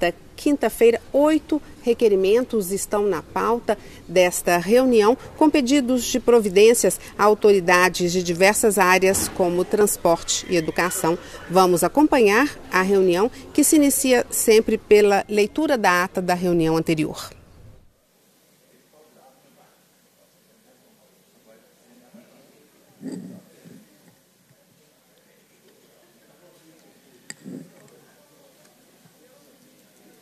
nesta quinta-feira, oito requerimentos estão na pauta desta reunião, com pedidos de providências a autoridades de diversas áreas, como transporte e educação. Vamos acompanhar a reunião, que se inicia sempre pela leitura da ata da reunião anterior.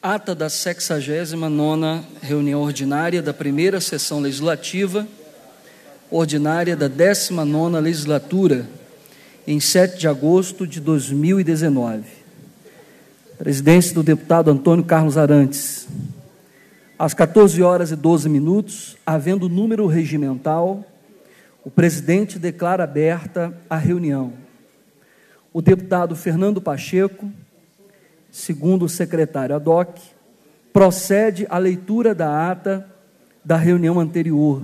Ata da 69ª reunião ordinária da primeira sessão legislativa, ordinária da 19ª legislatura, em 7 de agosto de 2019. Presidência do deputado Antônio Carlos Arantes. Às 14 horas e 12 minutos, havendo número regimental, o presidente declara aberta a reunião. O deputado Fernando Pacheco, segundo o secretário Adoc, procede à leitura da ata da reunião anterior,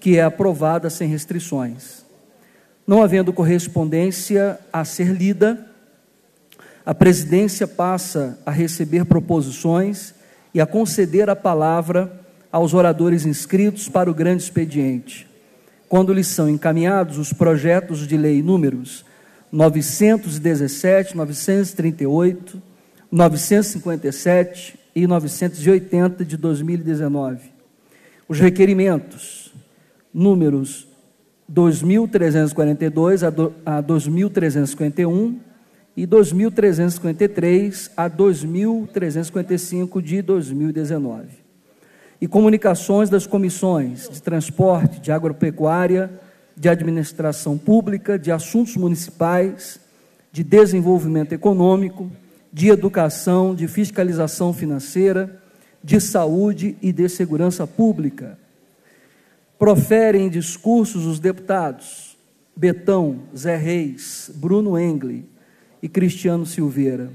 que é aprovada sem restrições. Não havendo correspondência a ser lida, a presidência passa a receber proposições e a conceder a palavra aos oradores inscritos para o grande expediente, quando lhes são encaminhados os projetos de lei números 917, 938, 957 e 980 de 2019. Os requerimentos, números 2.342 a 2.351 e 2.353 a 2.355 de 2019. E comunicações das comissões de transporte, de agropecuária, de administração pública, de assuntos municipais, de desenvolvimento econômico, de educação, de fiscalização financeira, de saúde e de segurança pública. Proferem discursos os deputados Betão, Zé Reis, Bruno Engle e Cristiano Silveira.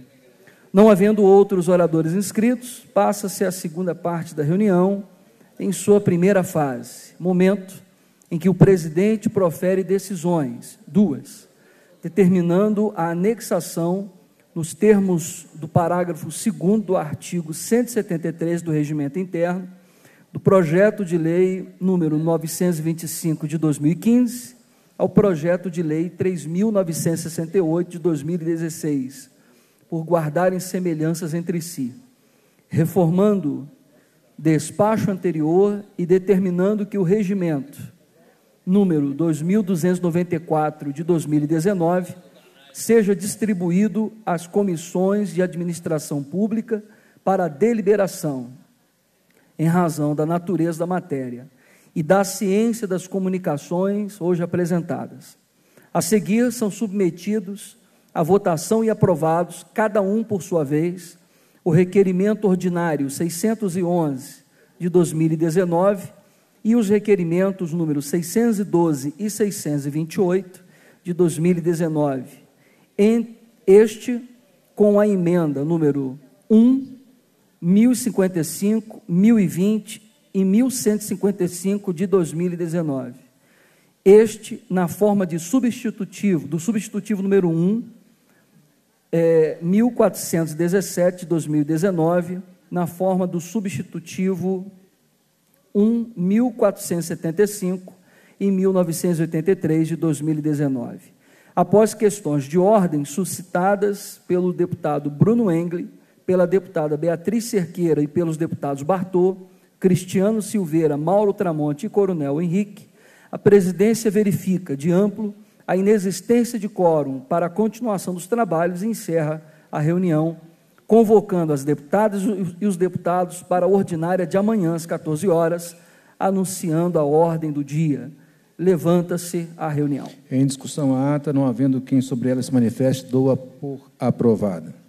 Não havendo outros oradores inscritos, passa-se a segunda parte da reunião, em sua primeira fase, momento em que o presidente profere decisões, duas, determinando a anexação nos termos do parágrafo 2 do artigo 173 do Regimento Interno, do projeto de lei número 925 de 2015 ao projeto de lei 3968 de 2016, por guardarem semelhanças entre si, reformando despacho anterior e determinando que o regimento número 2294 de 2019 seja distribuído às comissões de administração pública para deliberação, em razão da natureza da matéria e da ciência das comunicações hoje apresentadas. A seguir, são submetidos à votação e aprovados, cada um por sua vez, o requerimento ordinário 611 de 2019 e os requerimentos números 612 e 628 de 2019 este com a emenda número 1, 1055, 1020 e 1155 de 2019. Este na forma de substitutivo, do substitutivo número 1, é, 1417 de 2019, na forma do substitutivo 1, 1475 e 1983 de 2019 após questões de ordem suscitadas pelo deputado Bruno Engle, pela deputada Beatriz Cerqueira e pelos deputados Bartô, Cristiano Silveira, Mauro Tramonte e Coronel Henrique, a presidência verifica de amplo a inexistência de quórum para a continuação dos trabalhos e encerra a reunião, convocando as deputadas e os deputados para a ordinária de amanhã às 14 horas, anunciando a ordem do dia levanta-se a reunião. Em discussão a ata, não havendo quem sobre ela se manifeste, dou-a por aprovada.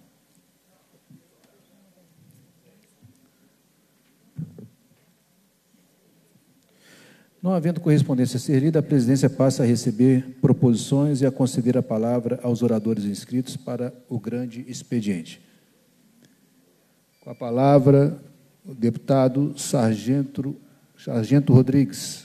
Não havendo correspondência a ser lida, a presidência passa a receber proposições e a conceder a palavra aos oradores inscritos para o grande expediente. Com a palavra, o deputado Sargento, Sargento Rodrigues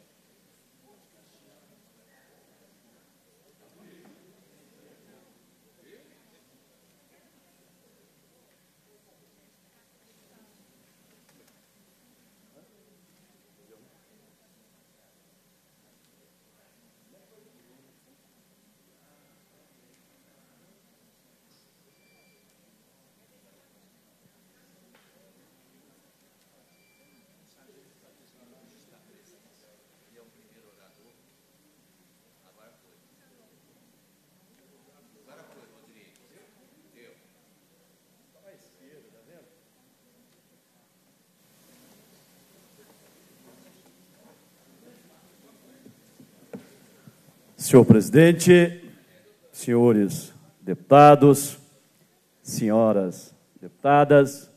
Senhor presidente, senhores deputados, senhoras deputadas,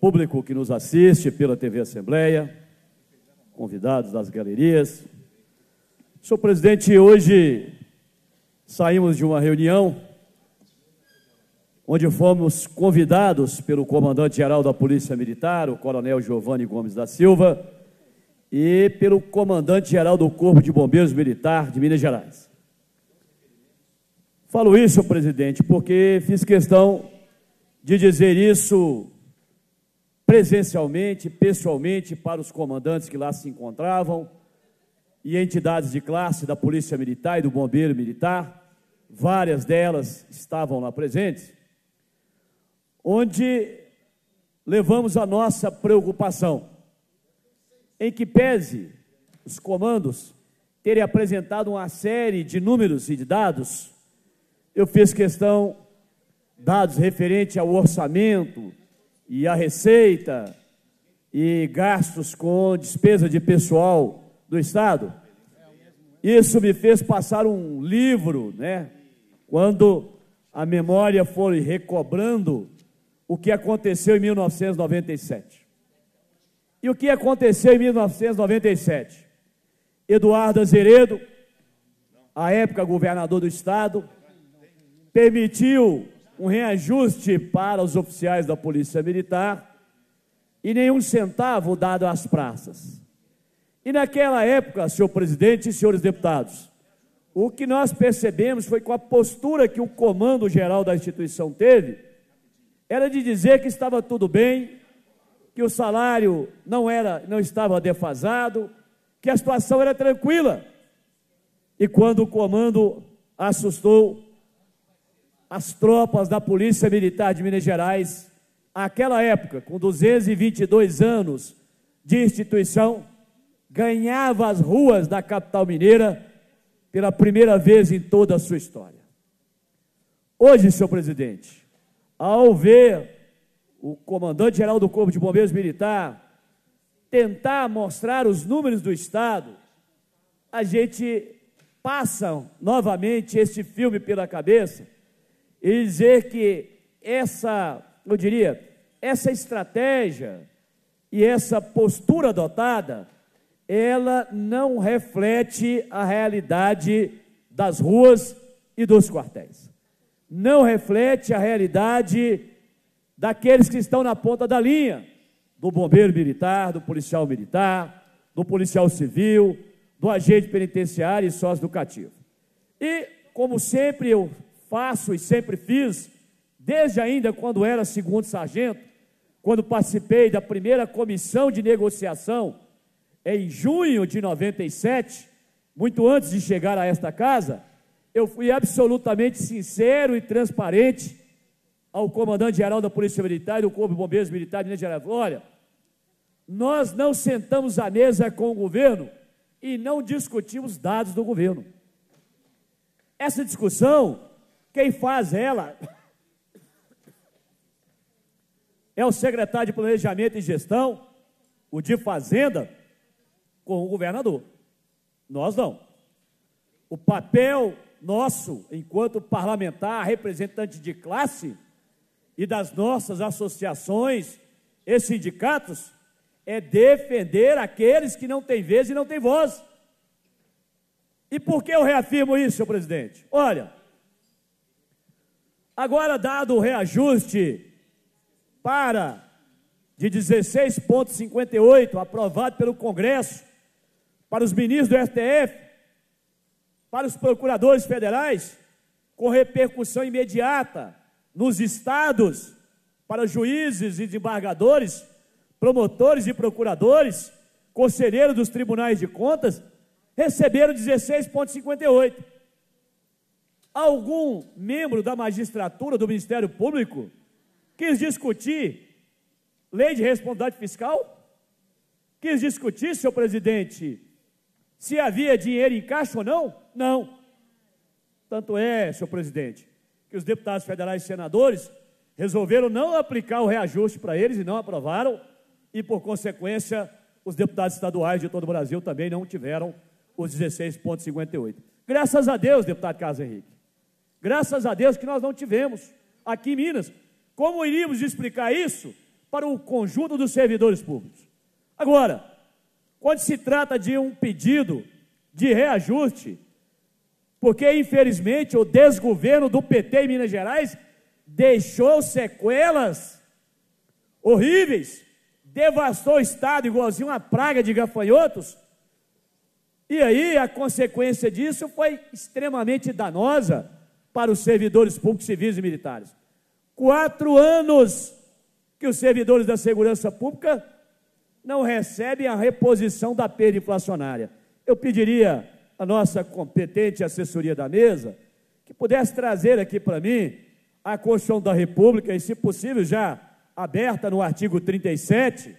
público que nos assiste pela TV Assembleia, convidados das galerias. Senhor presidente, hoje saímos de uma reunião onde fomos convidados pelo comandante-geral da Polícia Militar, o coronel Giovanni Gomes da Silva, e pelo comandante-geral do Corpo de Bombeiros Militar de Minas Gerais. Falo isso, presidente, porque fiz questão de dizer isso presencialmente, pessoalmente, para os comandantes que lá se encontravam e entidades de classe da Polícia Militar e do Bombeiro Militar, várias delas estavam lá presentes, onde levamos a nossa preocupação em que pese os comandos terem apresentado uma série de números e de dados, eu fiz questão, dados referentes ao orçamento e à receita e gastos com despesa de pessoal do Estado. Isso me fez passar um livro, né? Quando a memória foi recobrando o que aconteceu em 1997. E o que aconteceu em 1997? Eduardo Azeredo, à época governador do estado, permitiu um reajuste para os oficiais da Polícia Militar e nenhum centavo dado às praças. E naquela época, senhor presidente e senhores deputados, o que nós percebemos foi com a postura que o comando geral da instituição teve, era de dizer que estava tudo bem, que o salário não era, não estava defasado, que a situação era tranquila. E quando o comando assustou as tropas da Polícia Militar de Minas Gerais, aquela época, com 222 anos de instituição, ganhava as ruas da capital mineira pela primeira vez em toda a sua história. Hoje, senhor presidente, ao ver o comandante-geral do Corpo de Bombeiros Militar, tentar mostrar os números do Estado, a gente passa novamente este filme pela cabeça e dizer que essa, eu diria, essa estratégia e essa postura adotada, ela não reflete a realidade das ruas e dos quartéis. Não reflete a realidade daqueles que estão na ponta da linha, do bombeiro militar, do policial militar, do policial civil, do agente penitenciário e sócio-educativo. E, como sempre eu faço e sempre fiz, desde ainda quando era segundo sargento, quando participei da primeira comissão de negociação, em junho de 97, muito antes de chegar a esta casa, eu fui absolutamente sincero e transparente ao comandante-geral da Polícia Militar e do Corpo de Bombeiros Militar de Minas Gerais, olha, nós não sentamos à mesa com o governo e não discutimos dados do governo. Essa discussão, quem faz ela é o secretário de Planejamento e Gestão, o de Fazenda, com o governador. Nós não. O papel nosso, enquanto parlamentar, representante de classe, e das nossas associações e sindicatos é defender aqueles que não têm vez e não têm voz. E por que eu reafirmo isso, senhor presidente? Olha, agora dado o reajuste para de 16,58 aprovado pelo Congresso para os ministros do STF, para os procuradores federais, com repercussão imediata nos estados, para juízes e desembargadores, promotores e procuradores, conselheiros dos tribunais de contas, receberam 16,58. Algum membro da magistratura do Ministério Público quis discutir lei de responsabilidade fiscal? Quis discutir, senhor presidente, se havia dinheiro em caixa ou não? Não. Tanto é, senhor presidente, que os deputados federais e senadores resolveram não aplicar o reajuste para eles e não aprovaram, e por consequência, os deputados estaduais de todo o Brasil também não tiveram os 16,58. Graças a Deus, deputado Carlos Henrique. Graças a Deus que nós não tivemos aqui em Minas. Como iríamos explicar isso para o conjunto dos servidores públicos? Agora, quando se trata de um pedido de reajuste, porque infelizmente o desgoverno do PT em Minas Gerais deixou sequelas horríveis, devastou o Estado igualzinho uma praga de gafanhotos, e aí a consequência disso foi extremamente danosa para os servidores públicos, civis e militares. Quatro anos que os servidores da segurança pública não recebem a reposição da perda inflacionária. Eu pediria à nossa competente assessoria da mesa que pudesse trazer aqui para mim a Constituição da República e, se possível, já aberta no artigo 37.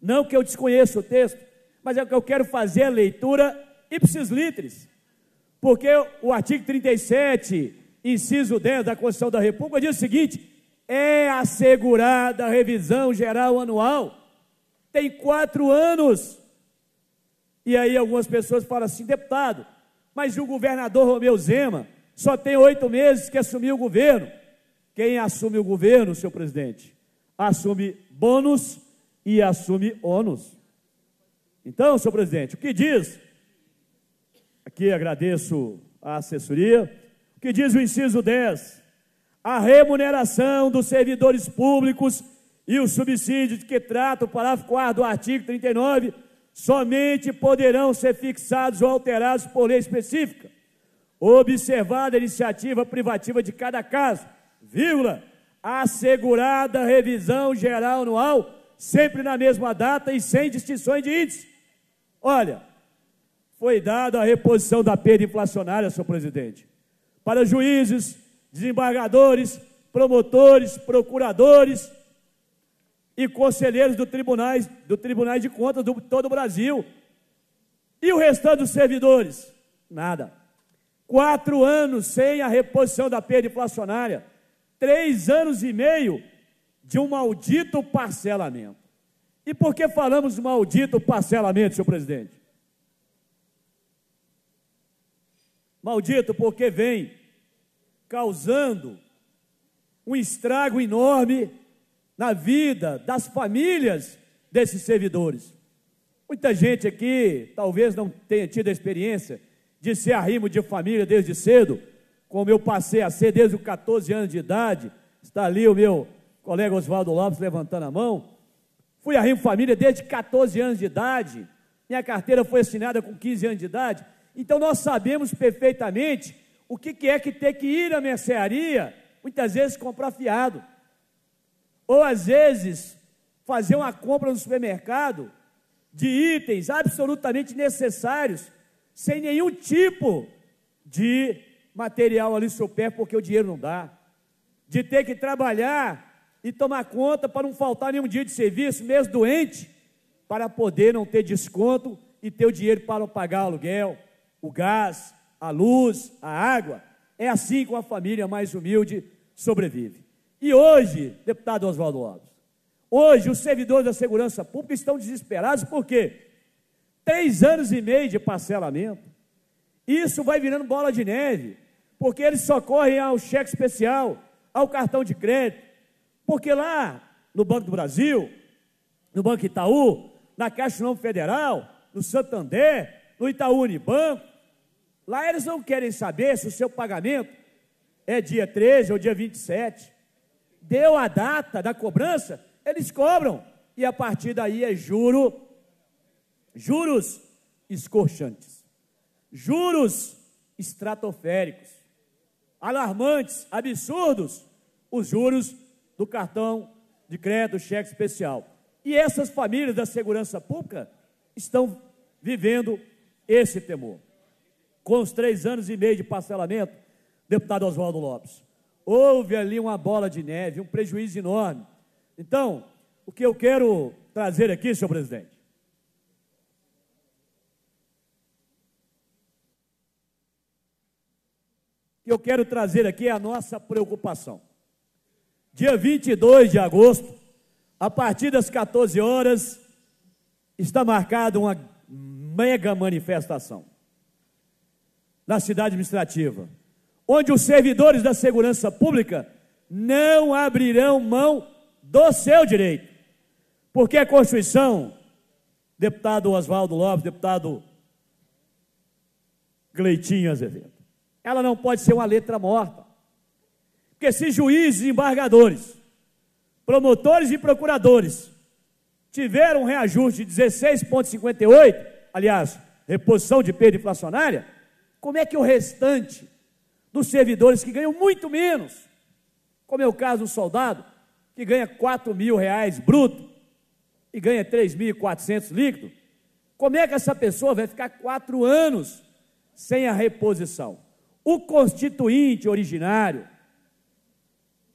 Não que eu desconheça o texto, mas é que eu quero fazer a leitura ipsis litris. Porque o artigo 37, inciso 10 da Constituição da República diz o seguinte: é assegurada a revisão geral anual. Tem quatro anos. E aí algumas pessoas falam assim, deputado, mas o governador Romeu Zema só tem oito meses que assumiu o governo. Quem assume o governo, senhor presidente? Assume bônus e assume ônus. Então, senhor presidente, o que diz Aqui agradeço a assessoria. O que diz o inciso 10? A remuneração dos servidores públicos e os subsídios que trata o parágrafo 4 do artigo 39 somente poderão ser fixados ou alterados por lei específica, observada a iniciativa privativa de cada caso, vírgula, assegurada revisão geral anual, sempre na mesma data e sem distinções de índice. Olha, foi dada a reposição da perda inflacionária, senhor presidente, para juízes, desembargadores, promotores, procuradores e conselheiros do tribunais, do Tribunais de Contas do todo o Brasil. E o restante dos servidores? Nada. Quatro anos sem a reposição da perda inflacionária. Três anos e meio de um maldito parcelamento. E por que falamos maldito parcelamento, senhor presidente? Maldito porque vem causando um estrago enorme na vida das famílias desses servidores. Muita gente aqui talvez não tenha tido a experiência de ser arrimo de família desde cedo, como eu passei a ser desde os 14 anos de idade. Está ali o meu colega Oswaldo Lopes levantando a mão. Fui arrimo de família desde 14 anos de idade. Minha carteira foi assinada com 15 anos de idade. Então nós sabemos perfeitamente o que é que ter que ir à mercearia, muitas vezes comprar fiado, ou às vezes fazer uma compra no supermercado de itens absolutamente necessários, sem nenhum tipo de material ali seu pé, porque o dinheiro não dá, de ter que trabalhar e tomar conta para não faltar nenhum dia de serviço, mesmo doente, para poder não ter desconto e ter o dinheiro para pagar aluguel o gás, a luz, a água. É assim que uma família mais humilde sobrevive. E hoje, deputado Oswaldo Lopes, hoje os servidores da segurança pública estão desesperados porque três anos e meio de parcelamento, isso vai virando bola de neve, porque eles socorrem ao cheque especial, ao cartão de crédito, porque lá no Banco do Brasil, no Banco Itaú, na Caixa Econômica Federal, no Santander, no Itaú Unibanco, Lá eles não querem saber se o seu pagamento é dia 13 ou dia 27. Deu a data da cobrança, eles cobram. E a partir daí é juro, juros escorchantes. Juros estratosféricos, alarmantes, absurdos, os juros do cartão de crédito, cheque especial. E essas famílias da segurança pública estão vivendo esse temor. Com os três anos e meio de parcelamento, deputado Oswaldo Lopes, houve ali uma bola de neve, um prejuízo enorme. Então, o que eu quero trazer aqui, senhor presidente, que eu quero trazer aqui é a nossa preocupação. Dia 22 de agosto, a partir das 14 horas, está marcada uma mega manifestação na cidade administrativa, onde os servidores da segurança pública não abrirão mão do seu direito, porque a Constituição, deputado Oswaldo Lopes, deputado Gleitinho Azevedo, ela não pode ser uma letra morta. Porque se juízes embargadores, promotores e procuradores tiveram um reajuste de 16,58, aliás, reposição de perda inflacionária, como é que o restante dos servidores que ganham muito menos, como é o caso do soldado, que ganha 4 mil reais bruto e ganha 3.400 líquido, como é que essa pessoa vai ficar quatro anos sem a reposição? O constituinte originário,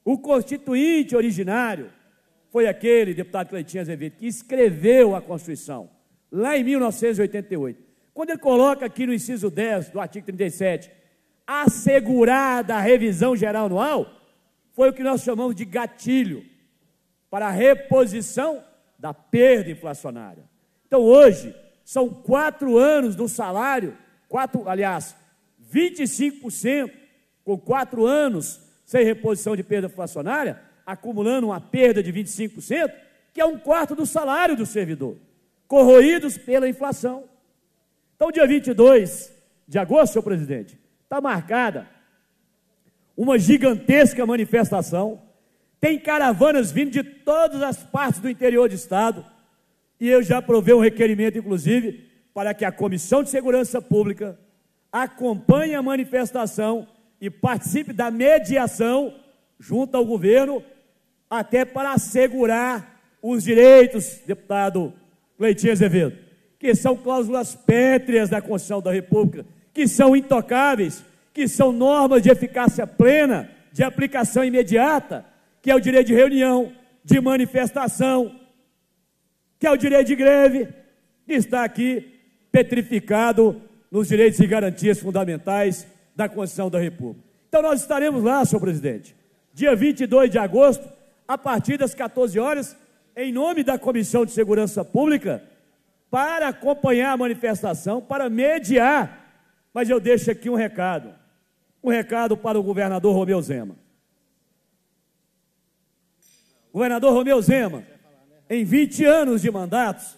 o constituinte originário foi aquele deputado Cleitinho Azevedo que escreveu a Constituição, lá em 1988. Quando ele coloca aqui no inciso 10 do artigo 37, assegurada a revisão geral anual, foi o que nós chamamos de gatilho para a reposição da perda inflacionária. Então, hoje, são quatro anos do salário, quatro, aliás, 25%, com quatro anos sem reposição de perda inflacionária, acumulando uma perda de 25%, que é um quarto do salário do servidor, corroídos pela inflação. Então, dia 22 de agosto, senhor presidente, está marcada uma gigantesca manifestação. Tem caravanas vindo de todas as partes do interior do estado. E eu já provei um requerimento, inclusive, para que a Comissão de Segurança Pública acompanhe a manifestação e participe da mediação junto ao governo, até para assegurar os direitos, deputado Cleitinho Azevedo, que são cláusulas pétreas da Constituição da República, que são intocáveis, que são normas de eficácia plena, de aplicação imediata, que é o direito de reunião, de manifestação, que é o direito de greve, que está aqui petrificado nos direitos e garantias fundamentais da Constituição da República. Então nós estaremos lá, senhor presidente, dia 22 de agosto, a partir das 14 horas, em nome da Comissão de Segurança Pública, para acompanhar a manifestação, para mediar. Mas eu deixo aqui um recado, um recado para o governador Romeu Zema. Governador Romeu Zema, em 20 anos de mandatos,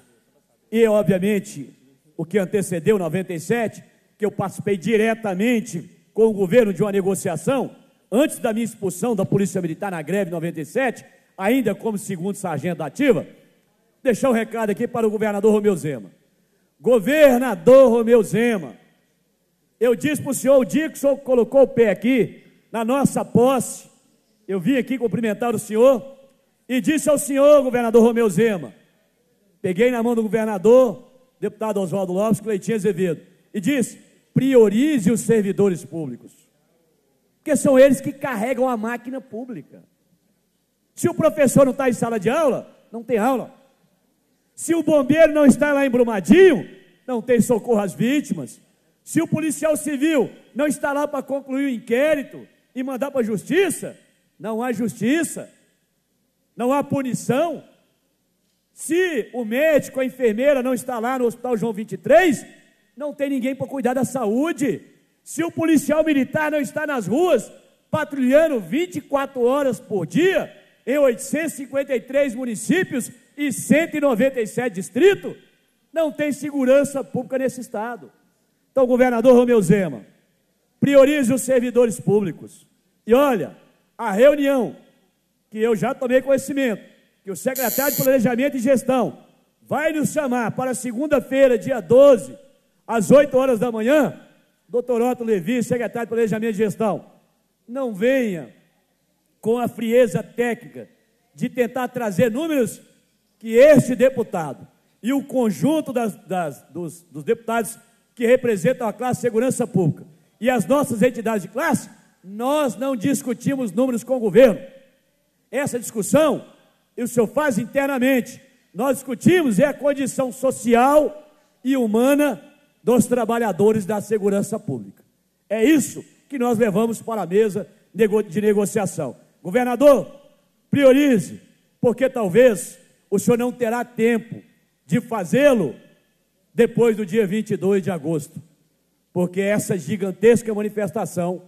e obviamente o que antecedeu 97, que eu participei diretamente com o governo de uma negociação, antes da minha expulsão da Polícia Militar na greve 97, ainda como segundo sargento ativa, deixar um recado aqui para o governador Romeu Zema. Governador Romeu Zema, eu disse para o senhor, o dia que o senhor colocou o pé aqui, na nossa posse, eu vim aqui cumprimentar o senhor e disse ao senhor, governador Romeu Zema, peguei na mão do governador, deputado Oswaldo Lopes, Cleitinho Azevedo, e disse: priorize os servidores públicos, porque são eles que carregam a máquina pública. Se o professor não está em sala de aula, não tem aula. Se o bombeiro não está lá em Brumadinho, não tem socorro às vítimas. Se o policial civil não está lá para concluir o inquérito e mandar para a justiça, não há justiça, não há punição. Se o médico, a enfermeira não está lá no Hospital João 23, não tem ninguém para cuidar da saúde. Se o policial militar não está nas ruas, patrulhando 24 horas por dia, em 853 municípios e 197 distritos, não tem segurança pública nesse estado. Então, governador Romeu Zema, priorize os servidores públicos. E olha, a reunião que eu já tomei conhecimento, que o secretário de Planejamento e Gestão vai nos chamar para segunda-feira, dia 12, às 8 horas da manhã, doutor Otto Levi, secretário de Planejamento e Gestão, não venha com a frieza técnica de tentar trazer números que este deputado e o conjunto das, das, dos, dos deputados que representam a classe segurança pública e as nossas entidades de classe, nós não discutimos números com o governo. Essa discussão o senhor faz internamente. Nós discutimos é a condição social e humana dos trabalhadores da segurança pública. É isso que nós levamos para a mesa de negociação. Governador, priorize, porque talvez o senhor não terá tempo de fazê-lo depois do dia 22 de agosto, porque essa gigantesca manifestação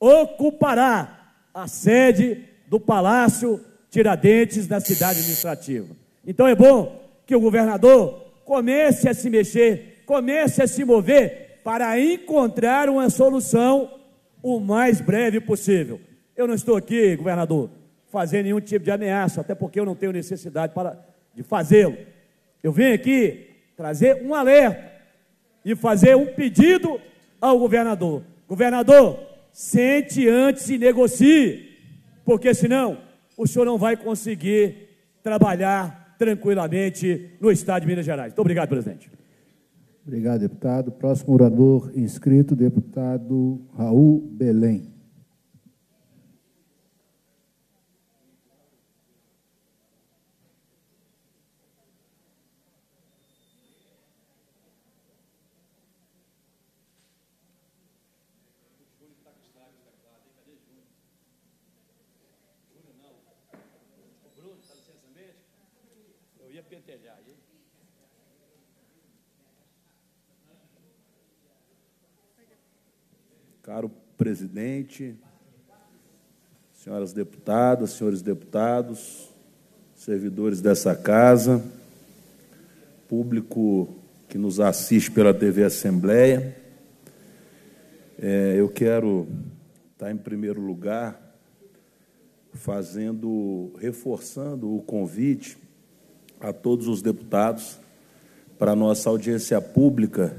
ocupará a sede do Palácio Tiradentes na cidade administrativa. Então é bom que o governador comece a se mexer, comece a se mover para encontrar uma solução o mais breve possível. Eu não estou aqui, governador, fazendo nenhum tipo de ameaça, até porque eu não tenho necessidade para, de fazê-lo. Eu venho aqui trazer um alerta e fazer um pedido ao governador. Governador, sente antes e negocie, porque senão o senhor não vai conseguir trabalhar tranquilamente no estado de Minas Gerais. Muito obrigado, presidente. Obrigado, deputado. Próximo orador inscrito, deputado Raul Belém. Caro presidente, senhoras deputadas, senhores deputados, servidores dessa casa, público que nos assiste pela TV Assembleia, é, eu quero estar em primeiro lugar fazendo, reforçando o convite a todos os deputados para a nossa audiência pública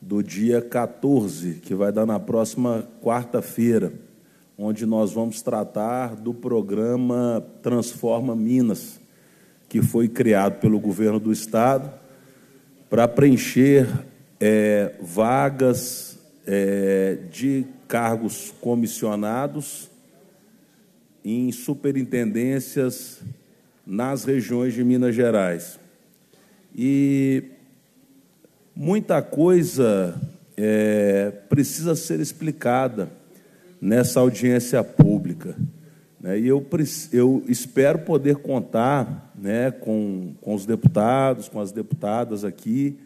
do dia 14, que vai dar na próxima quarta-feira, onde nós vamos tratar do programa Transforma Minas, que foi criado pelo governo do Estado para preencher é, vagas é, de cargos comissionados em superintendências nas regiões de Minas Gerais. E Muita coisa é, precisa ser explicada nessa audiência pública. Né? E eu, eu espero poder contar né, com, com os deputados, com as deputadas aqui.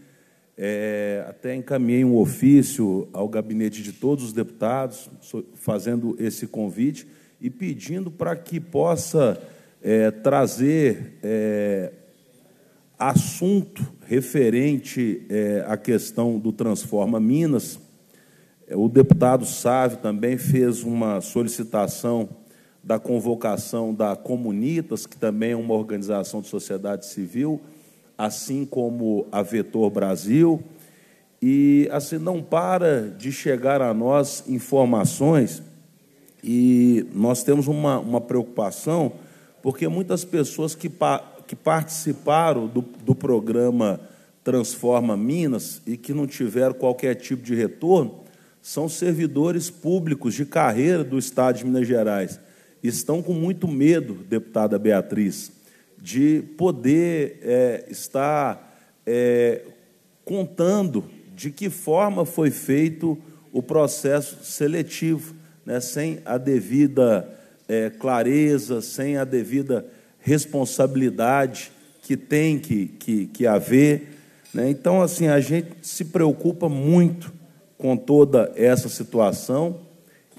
É, até encaminhei um ofício ao gabinete de todos os deputados, fazendo esse convite e pedindo para que possa é, trazer é, assunto referente é, à questão do Transforma Minas, é, o deputado Sávio também fez uma solicitação da convocação da Comunitas, que também é uma organização de sociedade civil, assim como a Vetor Brasil, e assim não para de chegar a nós informações e nós temos uma, uma preocupação, porque muitas pessoas que que participaram do, do programa Transforma Minas e que não tiveram qualquer tipo de retorno são servidores públicos de carreira do Estado de Minas Gerais. Estão com muito medo, deputada Beatriz, de poder é, estar é, contando de que forma foi feito o processo seletivo, né, sem a devida é, clareza, sem a devida responsabilidade que tem que, que, que haver. Né? Então, assim, a gente se preocupa muito com toda essa situação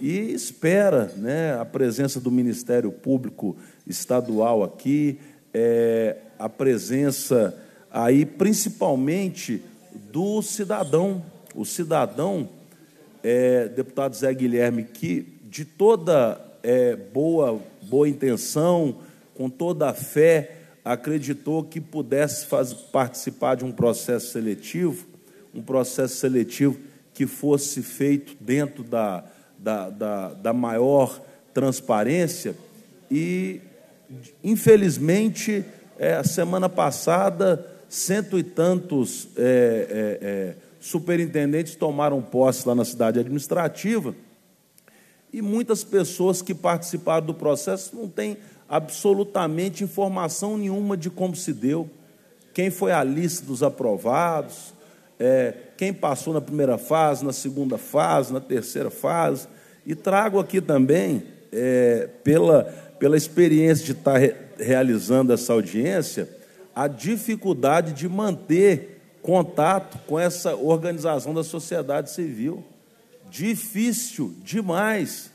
e espera né, a presença do Ministério Público Estadual aqui, é, a presença aí principalmente do cidadão, o cidadão, é, deputado Zé Guilherme, que de toda é, boa, boa intenção, com toda a fé, acreditou que pudesse fazer, participar de um processo seletivo, um processo seletivo que fosse feito dentro da, da, da, da maior transparência. E, infelizmente, é, a semana passada, cento e tantos é, é, é, superintendentes tomaram posse lá na cidade administrativa e muitas pessoas que participaram do processo não têm absolutamente informação nenhuma de como se deu, quem foi a lista dos aprovados, é, quem passou na primeira fase, na segunda fase, na terceira fase. E trago aqui também, é, pela, pela experiência de estar re, realizando essa audiência, a dificuldade de manter contato com essa organização da sociedade civil. Difícil demais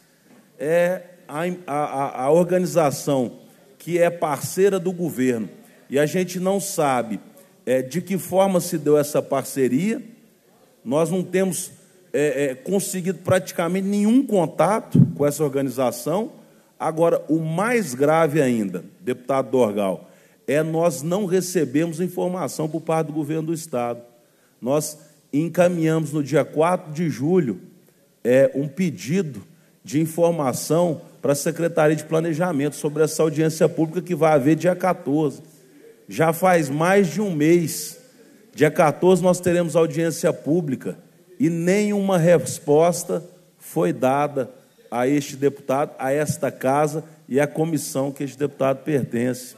é a, a, a organização que é parceira do governo e a gente não sabe é, de que forma se deu essa parceria, nós não temos é, é, conseguido praticamente nenhum contato com essa organização. Agora, o mais grave ainda, deputado Dorgal, é nós não recebemos informação por parte do governo do Estado. Nós encaminhamos no dia 4 de julho é, um pedido de informação para a Secretaria de Planejamento sobre essa audiência pública que vai haver dia 14. Já faz mais de um mês. Dia 14 nós teremos audiência pública e nenhuma resposta foi dada a este deputado, a esta casa e à comissão que este deputado pertence.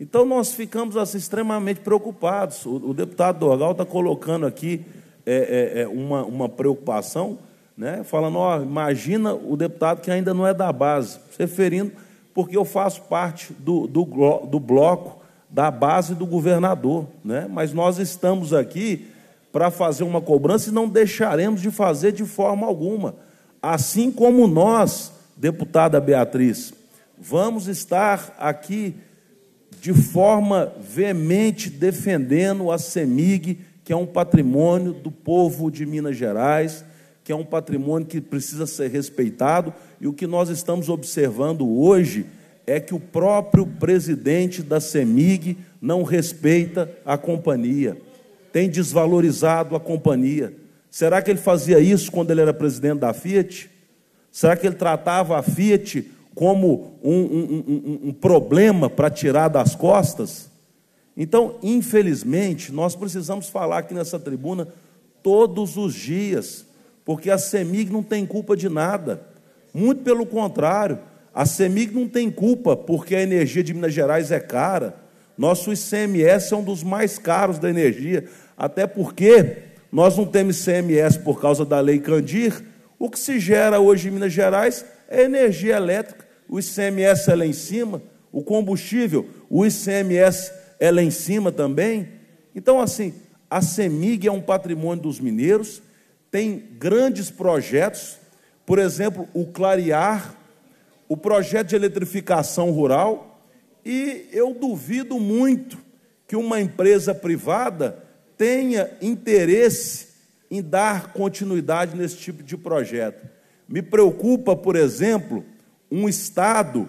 Então nós ficamos assim, extremamente preocupados. O, o deputado Dorgal está colocando aqui é, é, é, uma, uma preocupação né, falando, ó, imagina o deputado que ainda não é da base, se referindo, porque eu faço parte do, do, do bloco da base do governador, né, mas nós estamos aqui para fazer uma cobrança e não deixaremos de fazer de forma alguma, assim como nós, deputada Beatriz, vamos estar aqui de forma veemente defendendo a CEMIG, que é um patrimônio do povo de Minas Gerais, que é um patrimônio que precisa ser respeitado, e o que nós estamos observando hoje é que o próprio presidente da CEMIG não respeita a companhia, tem desvalorizado a companhia. Será que ele fazia isso quando ele era presidente da Fiat? Será que ele tratava a Fiat como um, um, um, um problema para tirar das costas? Então, infelizmente, nós precisamos falar aqui nessa tribuna todos os dias porque a CEMIG não tem culpa de nada. Muito pelo contrário, a CEMIG não tem culpa porque a energia de Minas Gerais é cara. Nosso ICMS é um dos mais caros da energia, até porque nós não temos ICMS por causa da lei Candir. O que se gera hoje em Minas Gerais é energia elétrica. O ICMS é lá em cima, o combustível, o ICMS é lá em cima também. Então, assim, a CEMIG é um patrimônio dos mineiros, tem grandes projetos, por exemplo, o Clarear, o projeto de eletrificação rural, e eu duvido muito que uma empresa privada tenha interesse em dar continuidade nesse tipo de projeto. Me preocupa, por exemplo, um Estado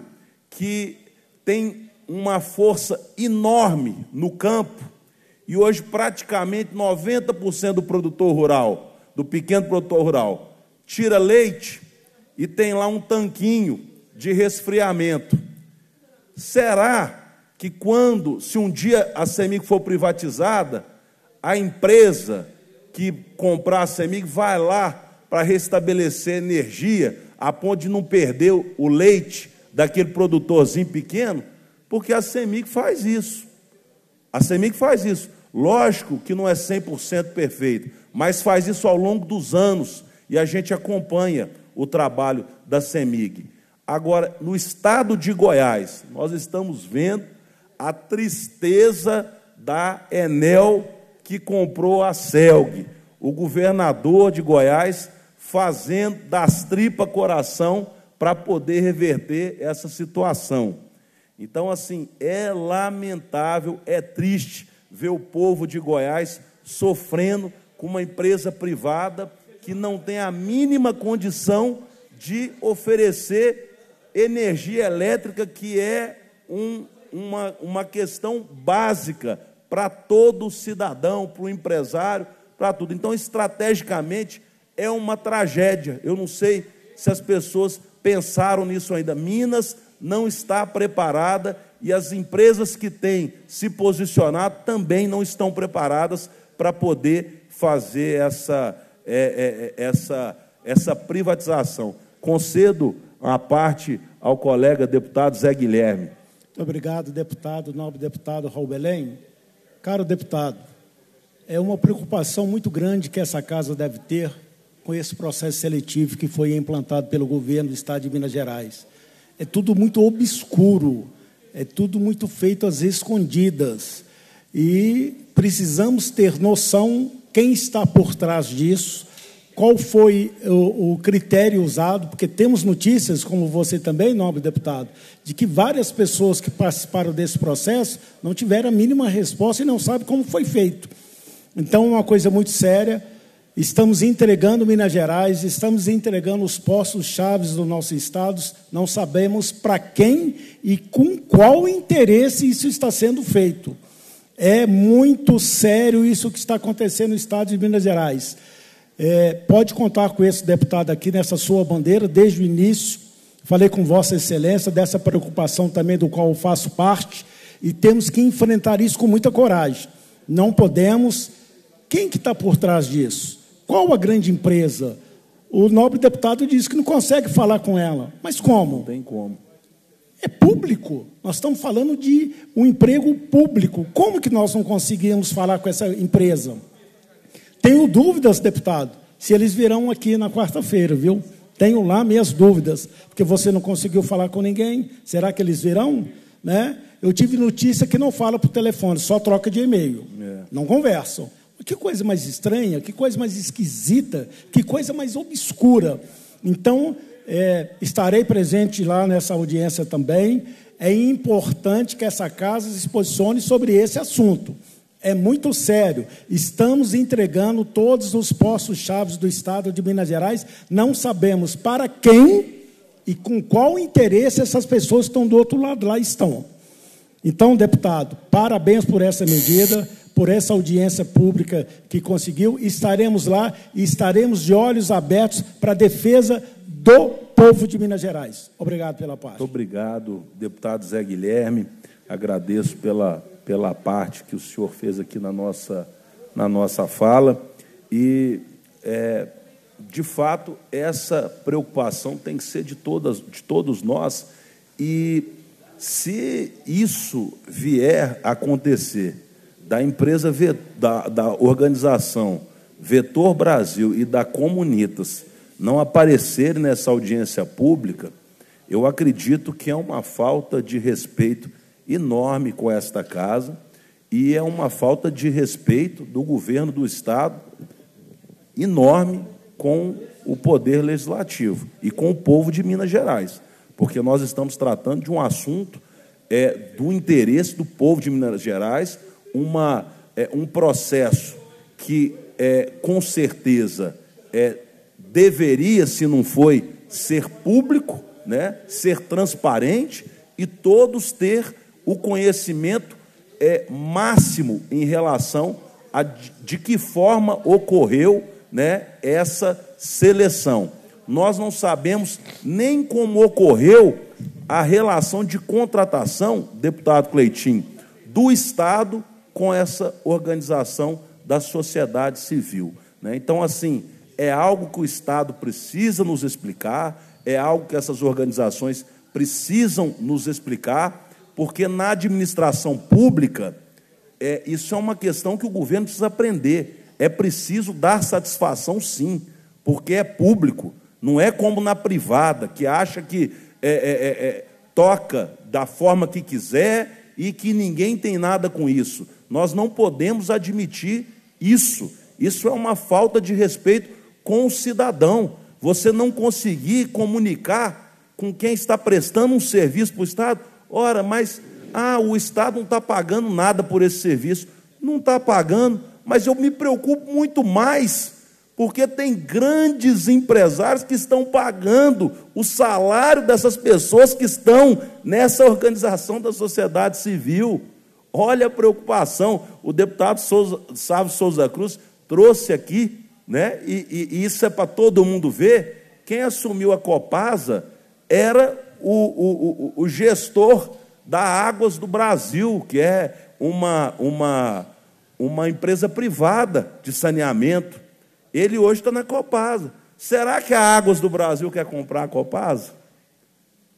que tem uma força enorme no campo e hoje praticamente 90% do produtor rural do pequeno produtor rural, tira leite e tem lá um tanquinho de resfriamento. Será que quando, se um dia a CEMIG for privatizada, a empresa que comprar a CEMIG vai lá para restabelecer energia, a ponto de não perder o leite daquele produtorzinho pequeno? Porque a CEMIG faz isso. A CEMIG faz isso. Lógico que não é 100% perfeito, mas faz isso ao longo dos anos e a gente acompanha o trabalho da CEMIG. Agora, no estado de Goiás, nós estamos vendo a tristeza da Enel que comprou a Celg. O governador de Goiás fazendo das tripas coração para poder reverter essa situação. Então, assim, é lamentável, é triste ver o povo de Goiás sofrendo com uma empresa privada que não tem a mínima condição de oferecer energia elétrica, que é um, uma, uma questão básica para todo cidadão, para o empresário, para tudo. Então, estrategicamente, é uma tragédia. Eu não sei se as pessoas pensaram nisso ainda. Minas não está preparada e as empresas que têm se posicionado também não estão preparadas para poder fazer essa, é, é, é, essa, essa privatização. Concedo a parte ao colega deputado Zé Guilherme. Muito obrigado, deputado, nobre deputado Raul Belém. Caro deputado, é uma preocupação muito grande que essa casa deve ter com esse processo seletivo que foi implantado pelo governo do Estado de Minas Gerais. É tudo muito obscuro, é tudo muito feito às escondidas. E precisamos ter noção quem está por trás disso, qual foi o, o, critério usado, porque temos notícias, como você também, nobre deputado, de que várias pessoas que participaram desse processo não tiveram a mínima resposta e não sabem como foi feito. Então, uma coisa muito séria. Estamos entregando Minas Gerais, estamos entregando os postos chaves do nosso estado, não sabemos para quem e com qual interesse isso está sendo feito. É muito sério isso que está acontecendo no estado de Minas Gerais. É, pode contar com esse deputado aqui nessa sua bandeira desde o início. Falei com Vossa Excelência dessa preocupação também do qual eu faço parte e temos que enfrentar isso com muita coragem. Não podemos. Quem que está por trás disso? Qual a grande empresa? O nobre deputado disse que não consegue falar com ela. Mas como? Não tem como. É público. Nós estamos falando de um emprego público. Como que nós não conseguimos falar com essa empresa? Tenho dúvidas, deputado, se eles virão aqui na quarta-feira, viu? Tenho lá minhas dúvidas, porque você não conseguiu falar com ninguém. Será que eles virão? Né? Eu tive notícia que não fala por telefone, só troca de e-mail. É. Não conversam. Que coisa mais estranha, que coisa mais esquisita, que coisa mais obscura. Então, é, estarei presente lá nessa audiência também. É importante que essa casa se posicione sobre esse assunto. É muito sério. Estamos entregando todos os postos chaves do Estado de Minas Gerais. Não sabemos para quem e com qual interesse essas pessoas que estão do outro lado lá estão. Então, deputado, parabéns por essa medida por essa audiência pública que conseguiu. Estaremos lá e estaremos de olhos abertos para a defesa do povo de Minas Gerais. Obrigado pela parte. Muito obrigado, deputado Zé Guilherme. Agradeço pela, pela parte que o senhor fez aqui na nossa, na nossa fala. E, é, de fato, essa preocupação tem que ser de, todas, de todos nós. E se isso vier a acontecer, da empresa, da, da organização Vetor Brasil e da Comunitas não aparecerem nessa audiência pública, eu acredito que é uma falta de respeito enorme com esta casa e é uma falta de respeito do governo do Estado enorme com o poder legislativo e com o povo de Minas Gerais, porque nós estamos tratando de um assunto é, do interesse do povo de Minas Gerais, uma, é, um processo que, é, com certeza, é, deveria, se não foi, ser público, né, ser transparente e todos ter o conhecimento é, máximo em relação a de, que forma ocorreu né, essa seleção. Nós não sabemos nem como ocorreu a relação de contratação, deputado Cleitinho, do Estado com essa organização da sociedade civil. Né? Então, assim, é algo que o Estado precisa nos explicar, é algo que essas organizações precisam nos explicar, porque na administração pública, é, isso é uma questão que o governo precisa aprender. É preciso dar satisfação, sim, porque é público. Não é como na privada, que acha que é, é, é, é toca da forma que quiser e que ninguém tem nada com isso. Nós não podemos admitir isso. Isso é uma falta de respeito com o cidadão. Você não conseguir comunicar com quem está prestando um serviço para o Estado. Ora, mas ah, o Estado não está pagando nada por esse serviço. Não está pagando, mas eu me preocupo muito mais, porque tem grandes empresários que estão pagando o salário dessas pessoas que estão nessa organização da sociedade civil. Olha a preocupação. O deputado Souza, Sávio Souza Cruz trouxe aqui, né? E, e, e isso é para todo mundo ver. Quem assumiu a Copasa era o, o, o, o gestor da Águas do Brasil, que é uma, uma, uma empresa privada de saneamento. Ele hoje está na Copasa. Será que a Águas do Brasil quer comprar a Copasa?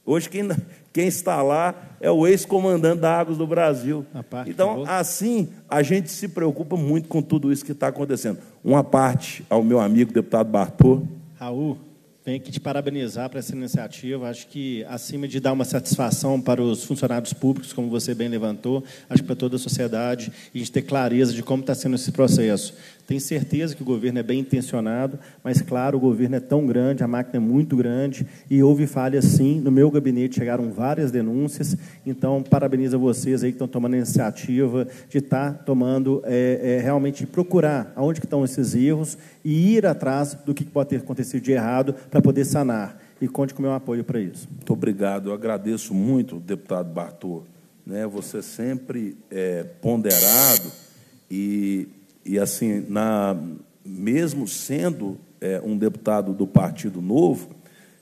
Hoje quem, quem está lá é o ex-comandante da Águas do Brasil. Então, assim, a gente se preocupa muito com tudo isso que está acontecendo. Uma parte ao meu amigo deputado Bartô. Raul, Venho aqui te parabenizar para essa iniciativa. Acho que, acima de dar uma satisfação para os funcionários públicos, como você bem levantou, acho que para toda a sociedade, a gente ter clareza de como está sendo esse processo. Tenho certeza que o governo é bem intencionado, mas, claro, o governo é tão grande, a máquina é muito grande, e houve falhas, sim. No meu gabinete chegaram várias denúncias, então, parabenizo a vocês aí que estão tomando a iniciativa de estar tá tomando, é, é, realmente procurar aonde que estão esses erros e ir atrás do que pode ter acontecido de errado para poder sanar. E conte com o meu apoio para isso. Muito obrigado. Eu agradeço muito, deputado Bartô. Né, você sempre é ponderado e, e assim, na, mesmo sendo é, um deputado do Partido Novo,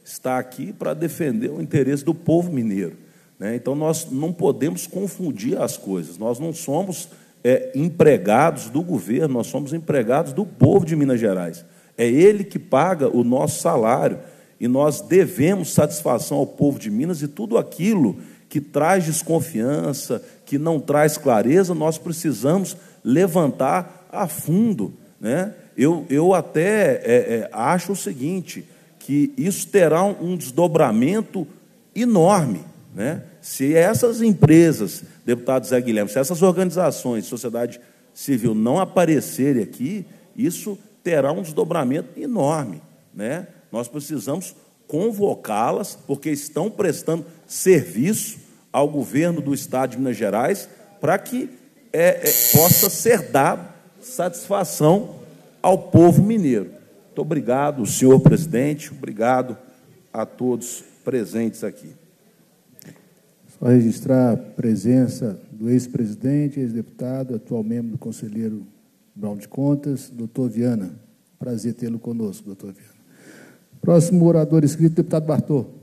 está aqui para defender o interesse do povo mineiro. Né? Então, nós não podemos confundir as coisas. Nós não somos é, empregados do governo, nós somos empregados do povo de Minas Gerais. É ele que paga o nosso salário e nós devemos satisfação ao povo de Minas e tudo aquilo que traz desconfiança, que não traz clareza, nós precisamos levantar a fundo. Né? Eu, eu até é, é, acho o seguinte, que isso terá um desdobramento enorme. Né? Se essas empresas, deputado Zé Guilherme, se essas organizações, sociedade civil não aparecerem aqui, isso terá um desdobramento enorme. Né? Nós precisamos convocá-las, porque estão prestando serviço ao governo do Estado de Minas Gerais, para que é, é, possa ser dado satisfação ao povo mineiro. Muito obrigado, senhor presidente, obrigado a todos presentes aqui. Só registrar a presença do ex-presidente, ex-deputado, atual membro do Conselheiro Tribunal de Contas, doutor Viana. Prazer tê-lo conosco, doutor Viana. Próximo orador escrito, deputado Bartô.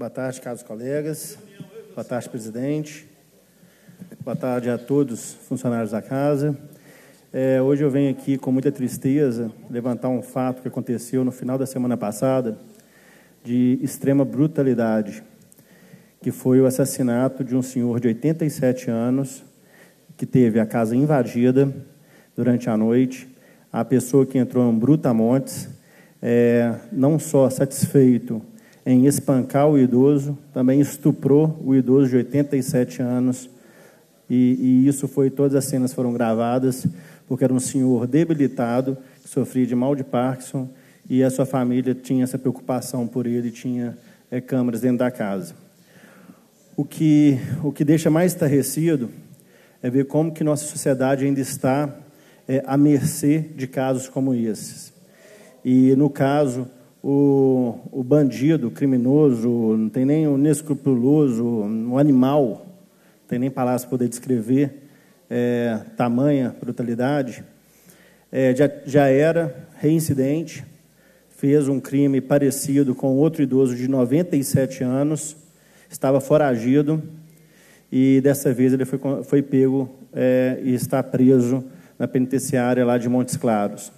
Boa tarde, caros colegas. Boa tarde, presidente. Boa tarde a todos funcionários da casa. É, hoje eu venho aqui com muita tristeza levantar um fato que aconteceu no final da semana passada de extrema brutalidade, que foi o assassinato de um senhor de 87 anos, que teve a casa invadida durante a noite. A pessoa que entrou em Brutamontes, é, não só satisfeito em espancar o idoso, também estuprou o idoso de 87 anos. E, e isso foi, todas as cenas foram gravadas, porque era um senhor debilitado, que sofria de mal de Parkinson, e a sua família tinha essa preocupação por ele, tinha é, câmeras dentro da casa. O que, o que deixa mais estarrecido é ver como que nossa sociedade ainda está é, à mercê de casos como esses. E, no caso, o, o bandido, o criminoso, não tem nem o inescrupuloso, o animal, não tem nem palavras para poder descrever é, tamanha brutalidade, é, já, já era reincidente, fez um crime parecido com outro idoso de 97 anos, estava foragido e dessa vez ele foi, foi pego é, e está preso na penitenciária lá de Montes Claros.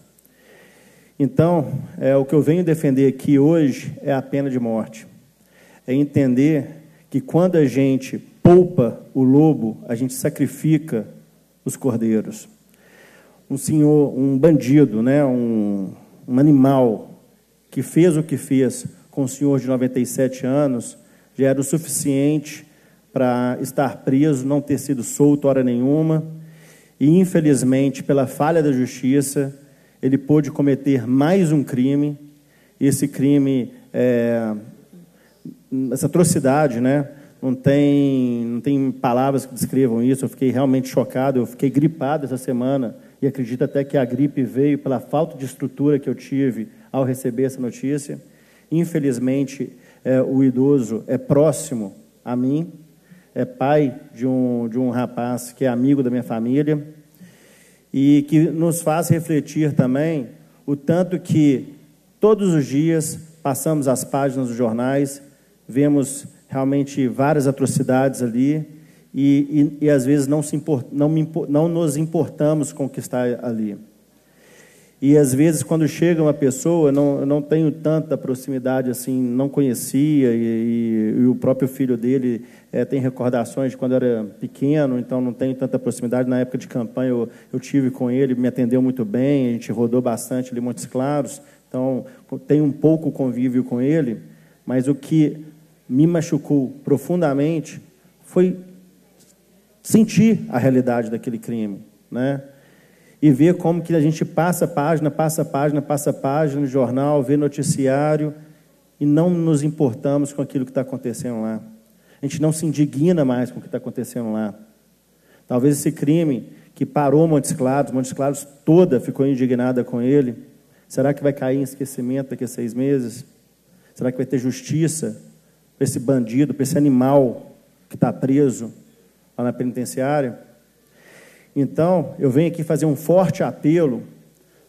Então, é, o que eu venho defender aqui hoje é a pena de morte. É entender que quando a gente poupa o lobo, a gente sacrifica os cordeiros. Um senhor, um bandido, né, um, um animal, que fez o que fez com o senhor de 97 anos, já era o suficiente para estar preso, não ter sido solto hora nenhuma, e infelizmente, pela falha da justiça, ele pôde cometer mais um crime, esse crime, é, essa atrocidade, né? Não tem, não tem palavras que descrevam isso. Eu fiquei realmente chocado, eu fiquei gripado essa semana e acredito até que a gripe veio pela falta de estrutura que eu tive ao receber essa notícia. Infelizmente, é, o idoso é próximo a mim, é pai de um, de um rapaz que é amigo da minha família e que nos faz refletir também o tanto que todos os dias passamos as páginas dos jornais, vemos realmente várias atrocidades ali e, e, e às vezes não, se import, não, me, não nos importamos com o que está ali. E às vezes, quando chega uma pessoa, não, eu não tenho tanta proximidade assim, não conhecia, e, e o próprio filho dele é, tem recordações de quando era pequeno, então não tenho tanta proximidade. Na época de campanha eu, eu tive com ele, me atendeu muito bem, a gente rodou bastante ali em Montes Claros, então tenho um pouco convívio com ele, mas o que me machucou profundamente foi sentir a realidade daquele crime, né? E ver como que a gente passa página, passa página, passa página no jornal, vê noticiário e não nos importamos com aquilo que está acontecendo lá. A gente não se indigna mais com o que está acontecendo lá. Talvez esse crime que parou Montes Claros, Montes Claros toda ficou indignada com ele. Será que vai cair em esquecimento daqui a seis meses? Será que vai ter justiça para esse bandido, para esse animal que está preso lá na penitenciária? Então, eu venho aqui fazer um forte apelo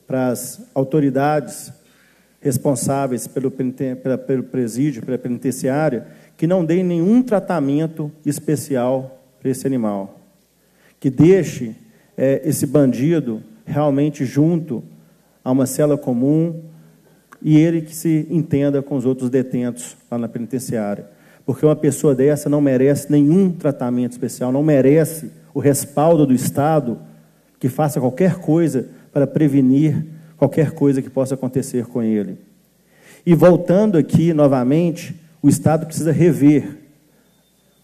para as autoridades responsáveis pelo, pelo presídio, pela penitenciária, que não deem nenhum tratamento especial para esse animal. Que deixe é, esse bandido realmente junto a uma cela comum e ele que se entenda com os outros detentos lá na penitenciária. Porque uma pessoa dessa não merece nenhum tratamento especial, não merece o respaldo do Estado que faça qualquer coisa para prevenir qualquer coisa que possa acontecer com ele. E voltando aqui novamente, o Estado precisa rever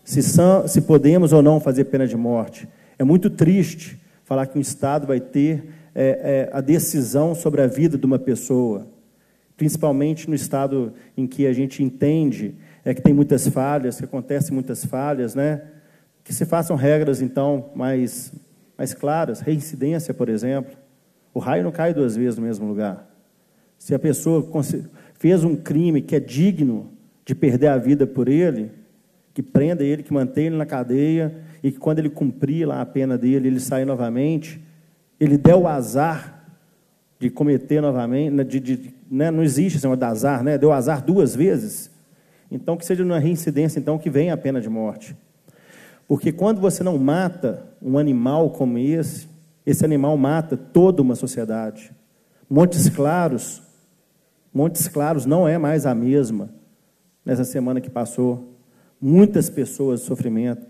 se, são, se podemos ou não fazer pena de morte. É muito triste falar que um Estado vai ter é, é, a decisão sobre a vida de uma pessoa, principalmente no Estado em que a gente entende é que tem muitas falhas, que acontecem muitas falhas, né? Que se façam regras, então, mais, mais claras. Reincidência, por exemplo. O raio não cai duas vezes no mesmo lugar. Se a pessoa fez um crime que é digno de perder a vida por ele, que prenda ele, que mantenha ele na cadeia, e que quando ele cumprir lá a pena dele, ele sai novamente, ele der o azar de cometer novamente, né, de, de, né, não existe esse negócio de azar, né? deu azar duas vezes, então que seja uma reincidência, então que venha a pena de morte. Porque quando você não mata um animal como esse, esse animal mata toda uma sociedade. Montes Claros, Montes Claros não é mais a mesma nessa semana que passou. Muitas pessoas de sofrimento.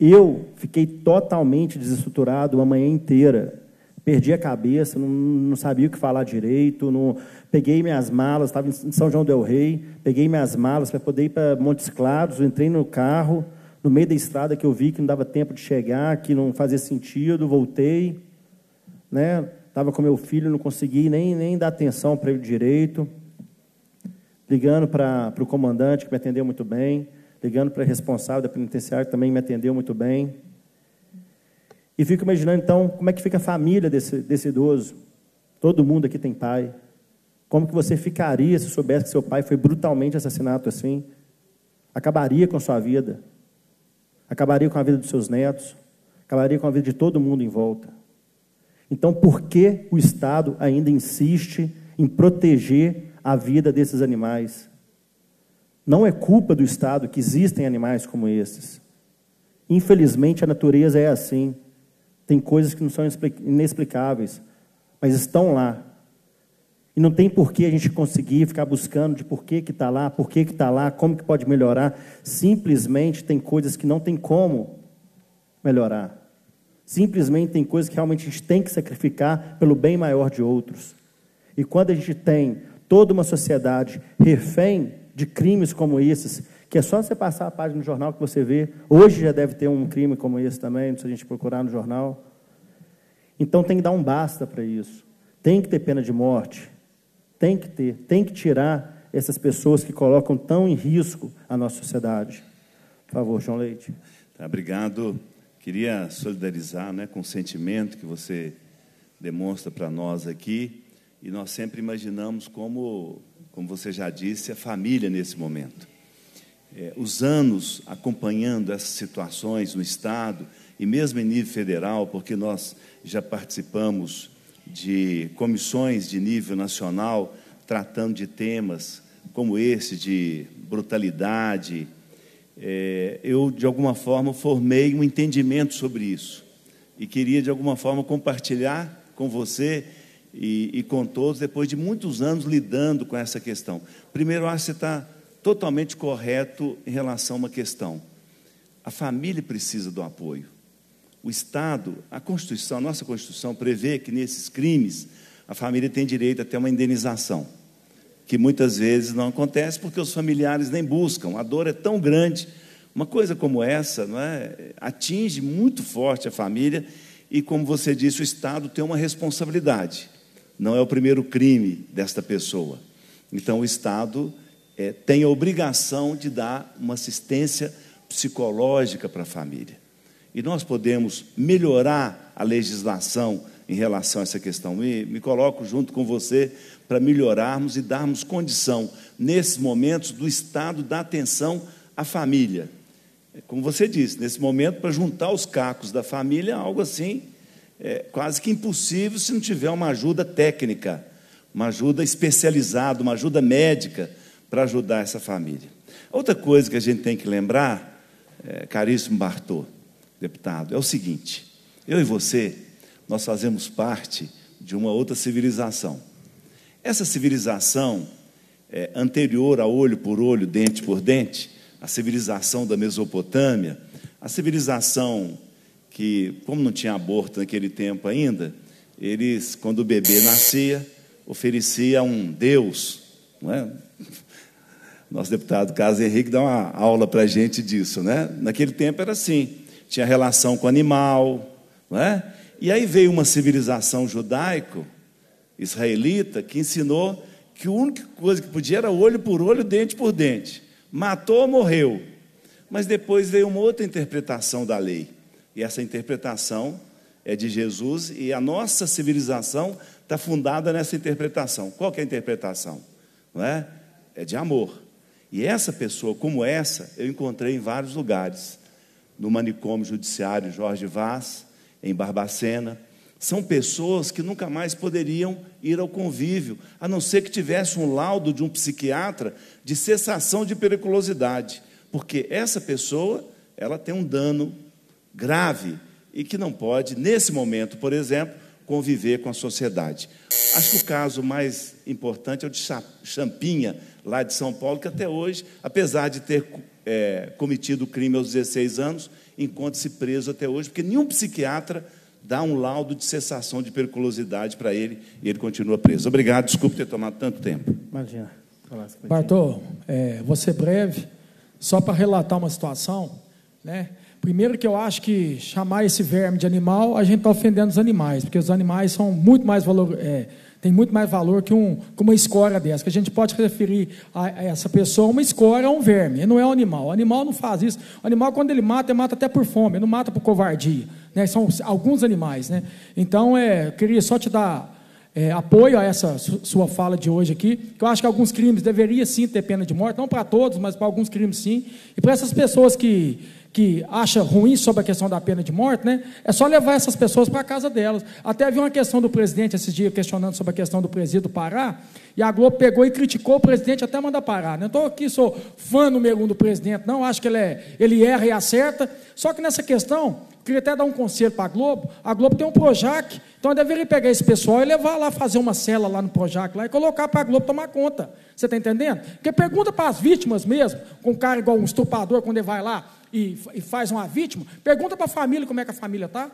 Eu fiquei totalmente desestruturado uma manhã inteira. Perdi a cabeça, não, não sabia o que falar direito. Não, peguei minhas malas, estava em São João del Rei, peguei minhas malas para poder ir para Montes Claros, entrei no carro no meio da estrada que eu vi que não dava tempo de chegar, que não fazia sentido, voltei, né? Estava com meu filho, não consegui nem, nem dar atenção para ele direito. Ligando para o comandante, que me atendeu muito bem. Ligando para a responsável da penitenciária, que também me atendeu muito bem. E fico imaginando, então, como é que fica a família desse, desse idoso. Todo mundo aqui tem pai. Como que você ficaria se soubesse que seu pai foi brutalmente assassinado assim? Acabaria com sua vida acabaria com a vida dos seus netos, acabaria com a vida de todo mundo em volta. Então, por que o Estado ainda insiste em proteger a vida desses animais? Não é culpa do Estado que existem animais como esses. Infelizmente, a natureza é assim. Tem coisas que não são inexplicáveis, mas estão lá. E não tem por que a gente conseguir ficar buscando de por que está lá, por que está lá, como que pode melhorar. Simplesmente tem coisas que não tem como melhorar. Simplesmente tem coisas que realmente a gente tem que sacrificar pelo bem maior de outros. E quando a gente tem toda uma sociedade refém de crimes como esses, que é só você passar a página no jornal que você vê, hoje já deve ter um crime como esse também, se a gente procurar no jornal. Então tem que dar um basta para isso. Tem que ter pena de morte. Tem que ter, tem que tirar essas pessoas que colocam tão em risco a nossa sociedade. Por favor, João Leite. Tá, obrigado. Queria solidarizar né, com o sentimento que você demonstra para nós aqui, e nós sempre imaginamos como, como você já disse, a família nesse momento. É, os anos acompanhando essas situações no Estado e mesmo em nível federal, porque nós já participamos de comissões de nível nacional tratando de temas como esse de brutalidade, é, eu de alguma forma formei um entendimento sobre isso e queria de alguma forma compartilhar com você e, e com todos depois de muitos anos lidando com essa questão. Primeiro, eu acho que você está totalmente correto em relação a uma questão. A família precisa do apoio. O Estado, a Constituição, a nossa Constituição prevê que nesses crimes a família tem direito a ter uma indenização, que muitas vezes não acontece porque os familiares nem buscam. A dor é tão grande. Uma coisa como essa não é, atinge muito forte a família e, como você disse, o Estado tem uma responsabilidade. Não é o primeiro crime desta pessoa. Então, o Estado é, tem a obrigação de dar uma assistência psicológica para a família. E nós podemos melhorar a legislação em relação a essa questão. Me, me coloco junto com você para melhorarmos e darmos condição, nesses momentos, do Estado dar atenção à família. Como você disse, nesse momento, para juntar os cacos da família, é algo assim, é, quase que impossível se não tiver uma ajuda técnica, uma ajuda especializada, uma ajuda médica para ajudar essa família. Outra coisa que a gente tem que lembrar, é, caríssimo Bartô, deputado, é o seguinte: eu e você, nós fazemos parte de uma outra civilização. Essa civilização é, anterior a olho por olho, dente por dente, a civilização da Mesopotâmia, a civilização que, como não tinha aborto naquele tempo ainda, eles, quando o bebê nascia, oferecia um Deus, não é? Nosso deputado Carlos Henrique dá uma aula para a gente disso, né? Naquele tempo era assim, tinha relação com animal, não é? E aí veio uma civilização judaico, israelita, que ensinou que a única coisa que podia era olho por olho, dente por dente. Matou, morreu. Mas depois veio uma outra interpretação da lei. E essa interpretação é de Jesus e a nossa civilização está fundada nessa interpretação. Qual é a interpretação? Não é? É de amor. E essa pessoa, como essa, eu encontrei em vários lugares. No manicômio judiciário Jorge Vaz, em Barbacena. São pessoas que nunca mais poderiam ir ao convívio, a não ser que tivesse um laudo de um psiquiatra de cessação de periculosidade, porque essa pessoa, ela tem um dano grave e que não pode, nesse momento, por exemplo, conviver com a sociedade. Acho que o caso mais importante é o de Champinha, lá de São Paulo, que até hoje, apesar de ter é, cometido o crime aos 16 anos, encontra-se preso até hoje, porque nenhum psiquiatra dá um laudo de cessação de periculosidade para ele e ele continua preso. Obrigado, desculpe ter tomado tanto tempo. Imagina. Bartô, é, vou ser breve, só para relatar uma situação. Né? Primeiro que eu acho que chamar esse verme de animal, a gente está ofendendo os animais, porque os animais são muito mais valor, é, tem muito mais valor que, um, que uma escória dessa, que a gente pode referir a, a essa pessoa uma escória ou um verme, não é um animal. O animal não faz isso. O animal, quando ele mata, ele mata até por fome, ele não mata por covardia. Né? São alguns animais. Né? Então, é, eu queria só te dar é, apoio a essa sua fala de hoje aqui, que eu acho que alguns crimes deveriam sim ter pena de morte, não para todos, mas para alguns crimes sim. E para essas pessoas que que acha ruim sobre a questão da pena de morte, né? É só levar essas pessoas para a casa delas. Até havia uma questão do presidente esses dias questionando sobre a questão do presídio do Pará, e a Globo pegou e criticou o presidente até mandar parar. Não né? estou aqui, sou fã número um do presidente, não, acho que ele, é, ele erra e acerta. Só que nessa questão, queria até dar um conselho para a Globo. A Globo tem um Projac, então deveria pegar esse pessoal e levar lá, fazer uma cela lá no Projac lá e colocar para a Globo tomar conta. Você está entendendo? Porque pergunta para as vítimas mesmo, com um cara igual um estuprador, quando ele vai lá, e, e faz uma vítima, pergunta para a família como é que a família está.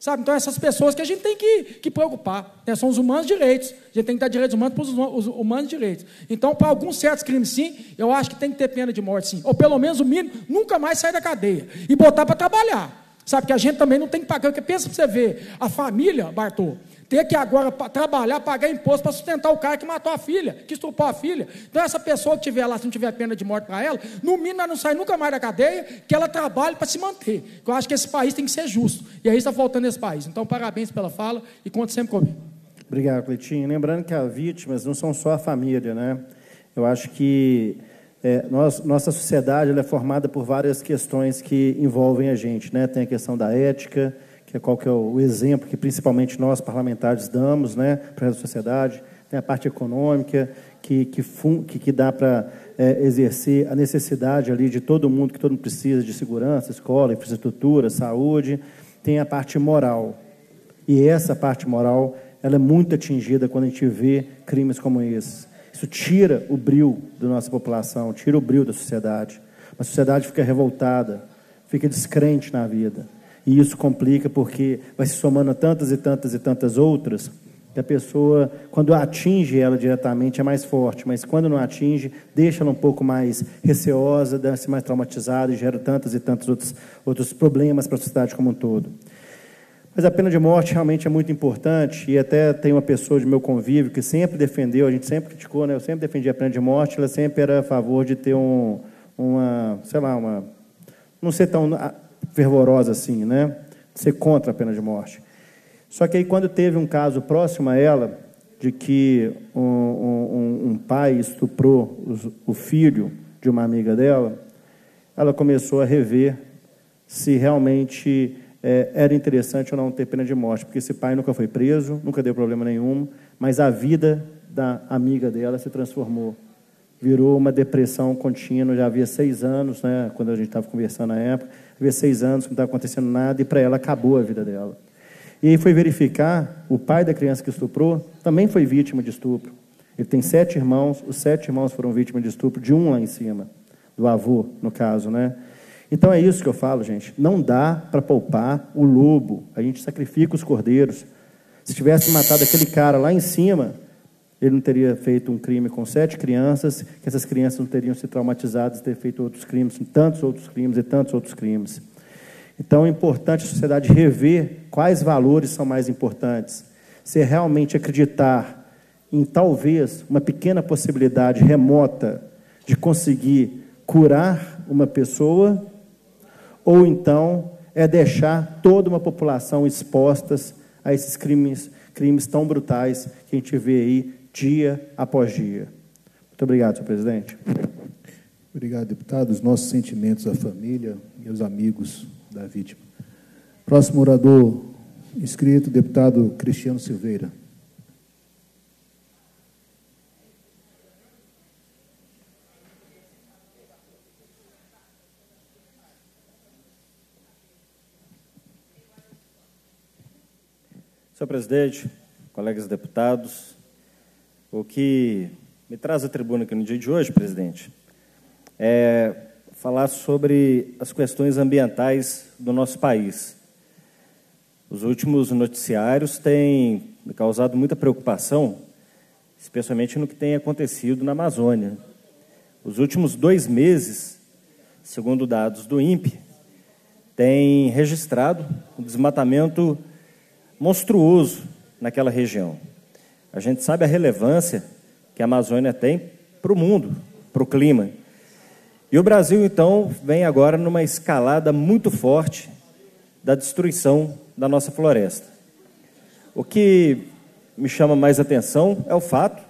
Sabe? Então, essas pessoas que a gente tem que, que preocupar. Né? São os humanos direitos. A gente tem que dar direitos humanos para os, humanos direitos. Então, para alguns certos crimes, sim, eu acho que tem que ter pena de morte, sim. Ou pelo menos o mínimo, nunca mais sair da cadeia. E botar para trabalhar. Sabe? Que a gente também não tem que pagar. Porque pensa para você ver, a família, Bartô, ter que agora trabalhar, pagar imposto para sustentar o cara que matou a filha, que estuprou a filha. Então, essa pessoa que tiver lá, se não tiver pena de morte para ela, no mínimo ela não sai nunca mais da cadeia, que ela trabalhe para se manter. Eu acho que esse país tem que ser justo. E aí está faltando esse país. Então, parabéns pela fala e conte sempre comigo. Obrigado, Cleitinho. Lembrando que as vítimas não são só a família, né? Eu acho que é, nós, nossa sociedade é formada por várias questões que envolvem a gente, né? Tem a questão da ética, que é qual que é o exemplo que principalmente nós parlamentares damos, né, para a sociedade. Tem a parte econômica que que, que, que dá para é, exercer a necessidade ali de todo mundo que todo mundo precisa de segurança, escola, infraestrutura, saúde. Tem a parte moral e essa parte moral ela é muito atingida quando a gente vê crimes como esses. Isso tira o brilho da nossa população, tira o brilho da sociedade. A sociedade fica revoltada, fica descrente na vida. E isso complica porque vai se somando a tantas e tantas e tantas outras, que a pessoa, quando atinge ela diretamente, é mais forte, mas quando não atinge, deixa ela um pouco mais receosa, deixa mais traumatizada e gera tantos e tantos outros, outros problemas para a sociedade como um todo. Mas a pena de morte realmente é muito importante, e até tem uma pessoa de meu convívio que sempre defendeu, a gente sempre criticou, né? eu sempre defendi a pena de morte, ela sempre era a favor de ter um, uma, sei lá, uma. não ser tão fervorosa assim, né? Ser contra a pena de morte. Só que aí, quando teve um caso próximo a ela, de que um, um, um pai estuprou os, o filho de uma amiga dela, ela começou a rever se realmente é, era interessante ou não ter pena de morte, porque esse pai nunca foi preso, nunca deu problema nenhum, mas a vida da amiga dela se transformou. Virou uma depressão contínua, já havia seis anos, né, quando a gente estava conversando na época, havia seis anos não estava acontecendo nada, e para ela acabou a vida dela. E aí foi verificar, o pai da criança que estuprou também foi vítima de estupro. Ele tem sete irmãos, os sete irmãos foram vítimas de estupro, de um lá em cima, do avô, no caso, né? Então é isso que eu falo, gente. Não dá para poupar o lobo. A gente sacrifica os cordeiros. Se tivesse matado aquele cara lá em cima, ele não teria feito um crime com sete crianças, que essas crianças não teriam se traumatizado e ter feito outros crimes, tantos outros crimes e tantos outros crimes. Então é importante a sociedade rever quais valores são mais importantes. Se realmente acreditar em talvez uma pequena possibilidade remota de conseguir curar uma pessoa ou então é deixar toda uma população expostas a esses crimes, crimes tão brutais que a gente vê aí dia após dia. Muito obrigado, senhor presidente. Obrigado, deputado. Os nossos sentimentos à família e aos amigos da vítima. Próximo orador inscrito, deputado Cristiano Silveira. Senhor presidente, colegas deputados, o que me traz à tribuna aqui no dia de hoje, presidente, é falar sobre as questões ambientais do nosso país. Os últimos noticiários têm me causado muita preocupação, especialmente no que tem acontecido na Amazônia. Os últimos dois meses, segundo dados do INPE, têm registrado o desmatamento monstruoso naquela região. A gente sabe a relevância que a Amazônia tem para o mundo, para o clima. E o Brasil, então, vem agora numa escalada muito forte da destruição da nossa floresta. O que me chama mais atenção é o fato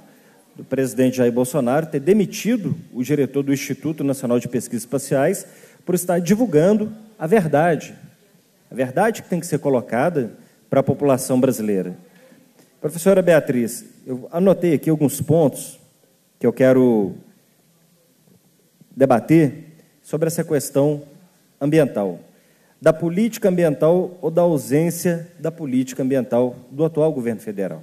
do presidente Jair Bolsonaro ter demitido o diretor do Instituto Nacional de Pesquisas Espaciais por estar divulgando a verdade. A verdade que tem que ser colocada para a população brasileira. Professora Beatriz, eu anotei aqui alguns pontos que eu quero debater sobre essa questão ambiental. Da política ambiental ou da ausência da política ambiental do atual governo federal.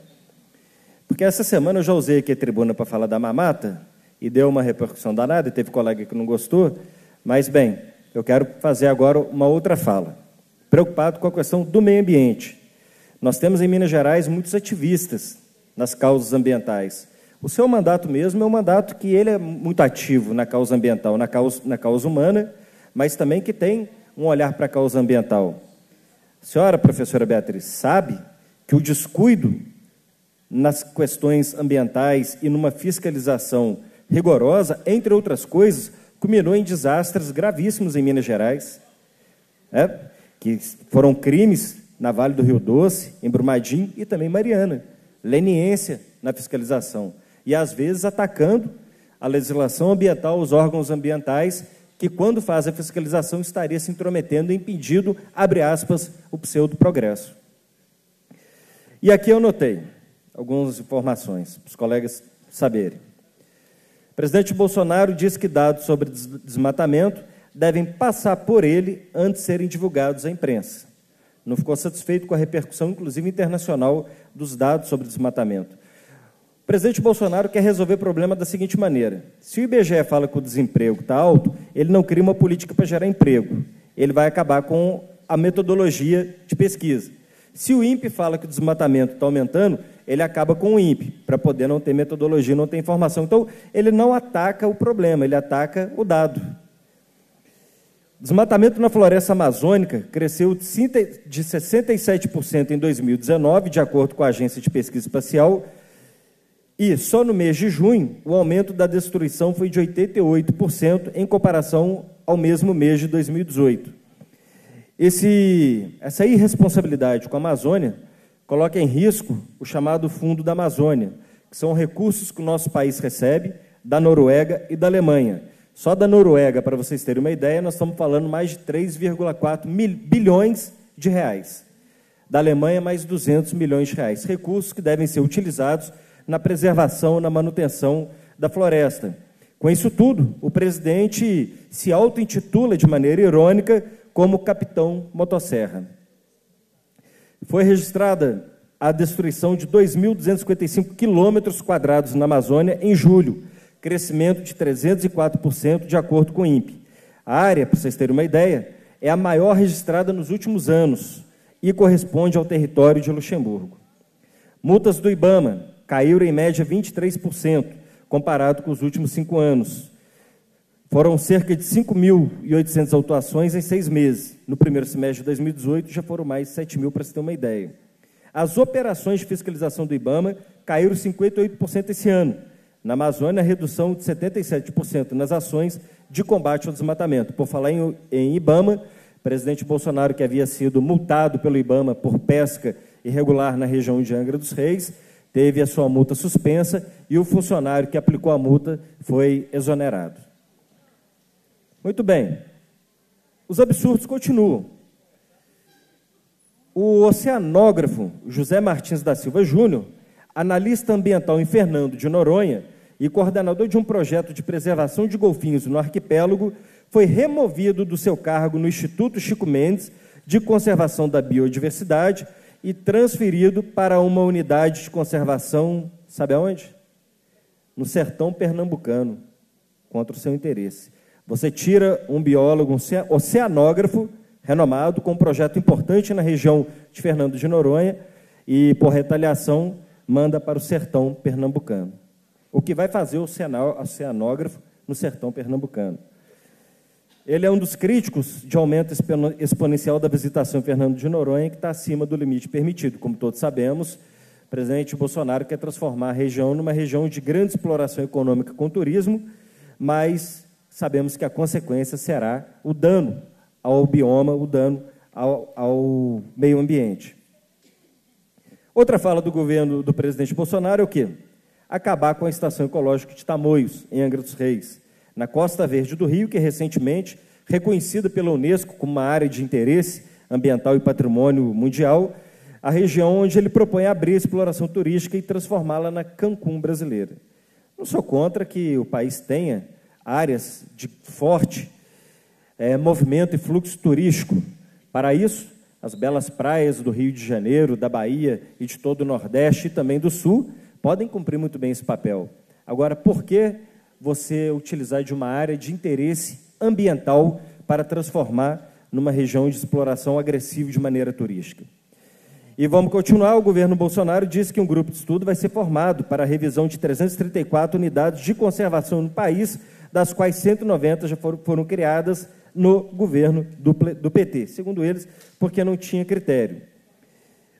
Porque essa semana eu já usei aqui a tribuna para falar da mamata e deu uma repercussão danada, e teve colega que não gostou, mas bem, eu quero fazer agora uma outra fala. Preocupado com a questão do meio ambiente. Nós temos em Minas Gerais muitos ativistas nas causas ambientais. O seu mandato mesmo é um mandato que ele é muito ativo na causa ambiental, na causa, na causa humana, mas também que tem um olhar para a causa ambiental. A senhora, professora Beatriz, sabe que o descuido nas questões ambientais e numa fiscalização rigorosa, entre outras coisas, culminou em desastres gravíssimos em Minas Gerais, é, que foram crimes na Vale do Rio Doce, em Brumadinho e também Mariana. Leniência na fiscalização. E, às vezes, atacando a legislação ambiental, os órgãos ambientais, que, quando faz a fiscalização, estaria se intrometendo, impedindo, abre aspas, o pseudo-progresso. E aqui eu notei algumas informações para os colegas saberem. O presidente Bolsonaro diz que dados sobre desmatamento devem passar por ele antes de serem divulgados à imprensa. Não ficou satisfeito com a repercussão, inclusive internacional, dos dados sobre desmatamento. O presidente Bolsonaro quer resolver o problema da seguinte maneira: se o IBGE fala que o desemprego está alto, ele não cria uma política para gerar emprego. Ele vai acabar com a metodologia de pesquisa. Se o INPE fala que o desmatamento está aumentando, ele acaba com o INPE, para poder não ter metodologia, não ter informação. Então, ele não ataca o problema, ele ataca o dado. Desmatamento na floresta amazônica cresceu de 67% em 2019, de acordo com a Agência de Pesquisa Espacial, e só no mês de junho o aumento da destruição foi de 88% em comparação ao mesmo mês de 2018. Esse, essa irresponsabilidade com a Amazônia coloca em risco o chamado Fundo da Amazônia, que são recursos que o nosso país recebe da Noruega e da Alemanha só da Noruega, para vocês terem uma ideia, nós estamos falando mais de 3,4 bilhões de reais. Da Alemanha, mais 200 milhões de reais. Recursos que devem ser utilizados na preservação, na manutenção da floresta. Com isso tudo, o presidente se auto-intitula de maneira irônica como capitão motosserra. Foi registrada a destruição de 2.255 quilômetros quadrados na Amazônia em julho, crescimento de 304%, de acordo com o INPE. A área, para vocês terem uma ideia, é a maior registrada nos últimos anos e corresponde ao território de Luxemburgo. Multas do IBAMA caíram em média 23%, comparado com os últimos cinco anos. Foram cerca de 5.800 autuações em seis meses. No primeiro semestre de 2018, já foram mais de 7 mil, para se ter uma ideia. As operações de fiscalização do IBAMA caíram 58% esse ano, na Amazônia, redução de 77% nas ações de combate ao desmatamento. Por falar em, em IBAMA, presidente Bolsonaro, que havia sido multado pelo IBAMA por pesca irregular na região de Angra dos Reis, teve a sua multa suspensa e o funcionário que aplicou a multa foi exonerado. Muito bem. Os absurdos continuam. O oceanógrafo José Martins da Silva Júnior analista ambiental em Fernando de Noronha e coordenador de um projeto de preservação de golfinhos no arquipélago, foi removido do seu cargo no Instituto Chico Mendes de Conservação da Biodiversidade e transferido para uma unidade de conservação, sabe aonde? No sertão pernambucano, contra o seu interesse. Você tira um biólogo, um oceanógrafo renomado, com um projeto importante na região de Fernando de Noronha, e por retaliação manda para o sertão pernambucano. O que vai fazer o oceanógrafo no sertão pernambucano? Ele é um dos críticos de aumento exponencial da visitação em Fernando de Noronha, que está acima do limite permitido. Como todos sabemos, o presidente Bolsonaro quer transformar a região numa região de grande exploração econômica com turismo, mas sabemos que a consequência será o dano ao bioma, o dano ao, ao meio ambiente. Outra fala do governo do presidente Bolsonaro é o quê? Acabar com a estação ecológica de Tamoios, em Angra dos Reis, na costa verde do Rio, que é recentemente reconhecida pela Unesco como uma área de interesse ambiental e patrimônio mundial, a região onde ele propõe abrir a exploração turística e transformá-la na Cancún brasileira. Não sou contra que o país tenha áreas de forte é, movimento e fluxo turístico. Para isso, as belas praias do Rio de Janeiro, da Bahia e de todo o Nordeste e também do Sul podem cumprir muito bem esse papel. Agora, por que você utilizar de uma área de interesse ambiental para transformar numa região de exploração agressiva de maneira turística? E vamos continuar. O governo Bolsonaro disse que um grupo de estudo vai ser formado para a revisão de 334 unidades de conservação no país, das quais 190 já foram, foram criadas no governo do, do PT, segundo eles, porque não tinha critério.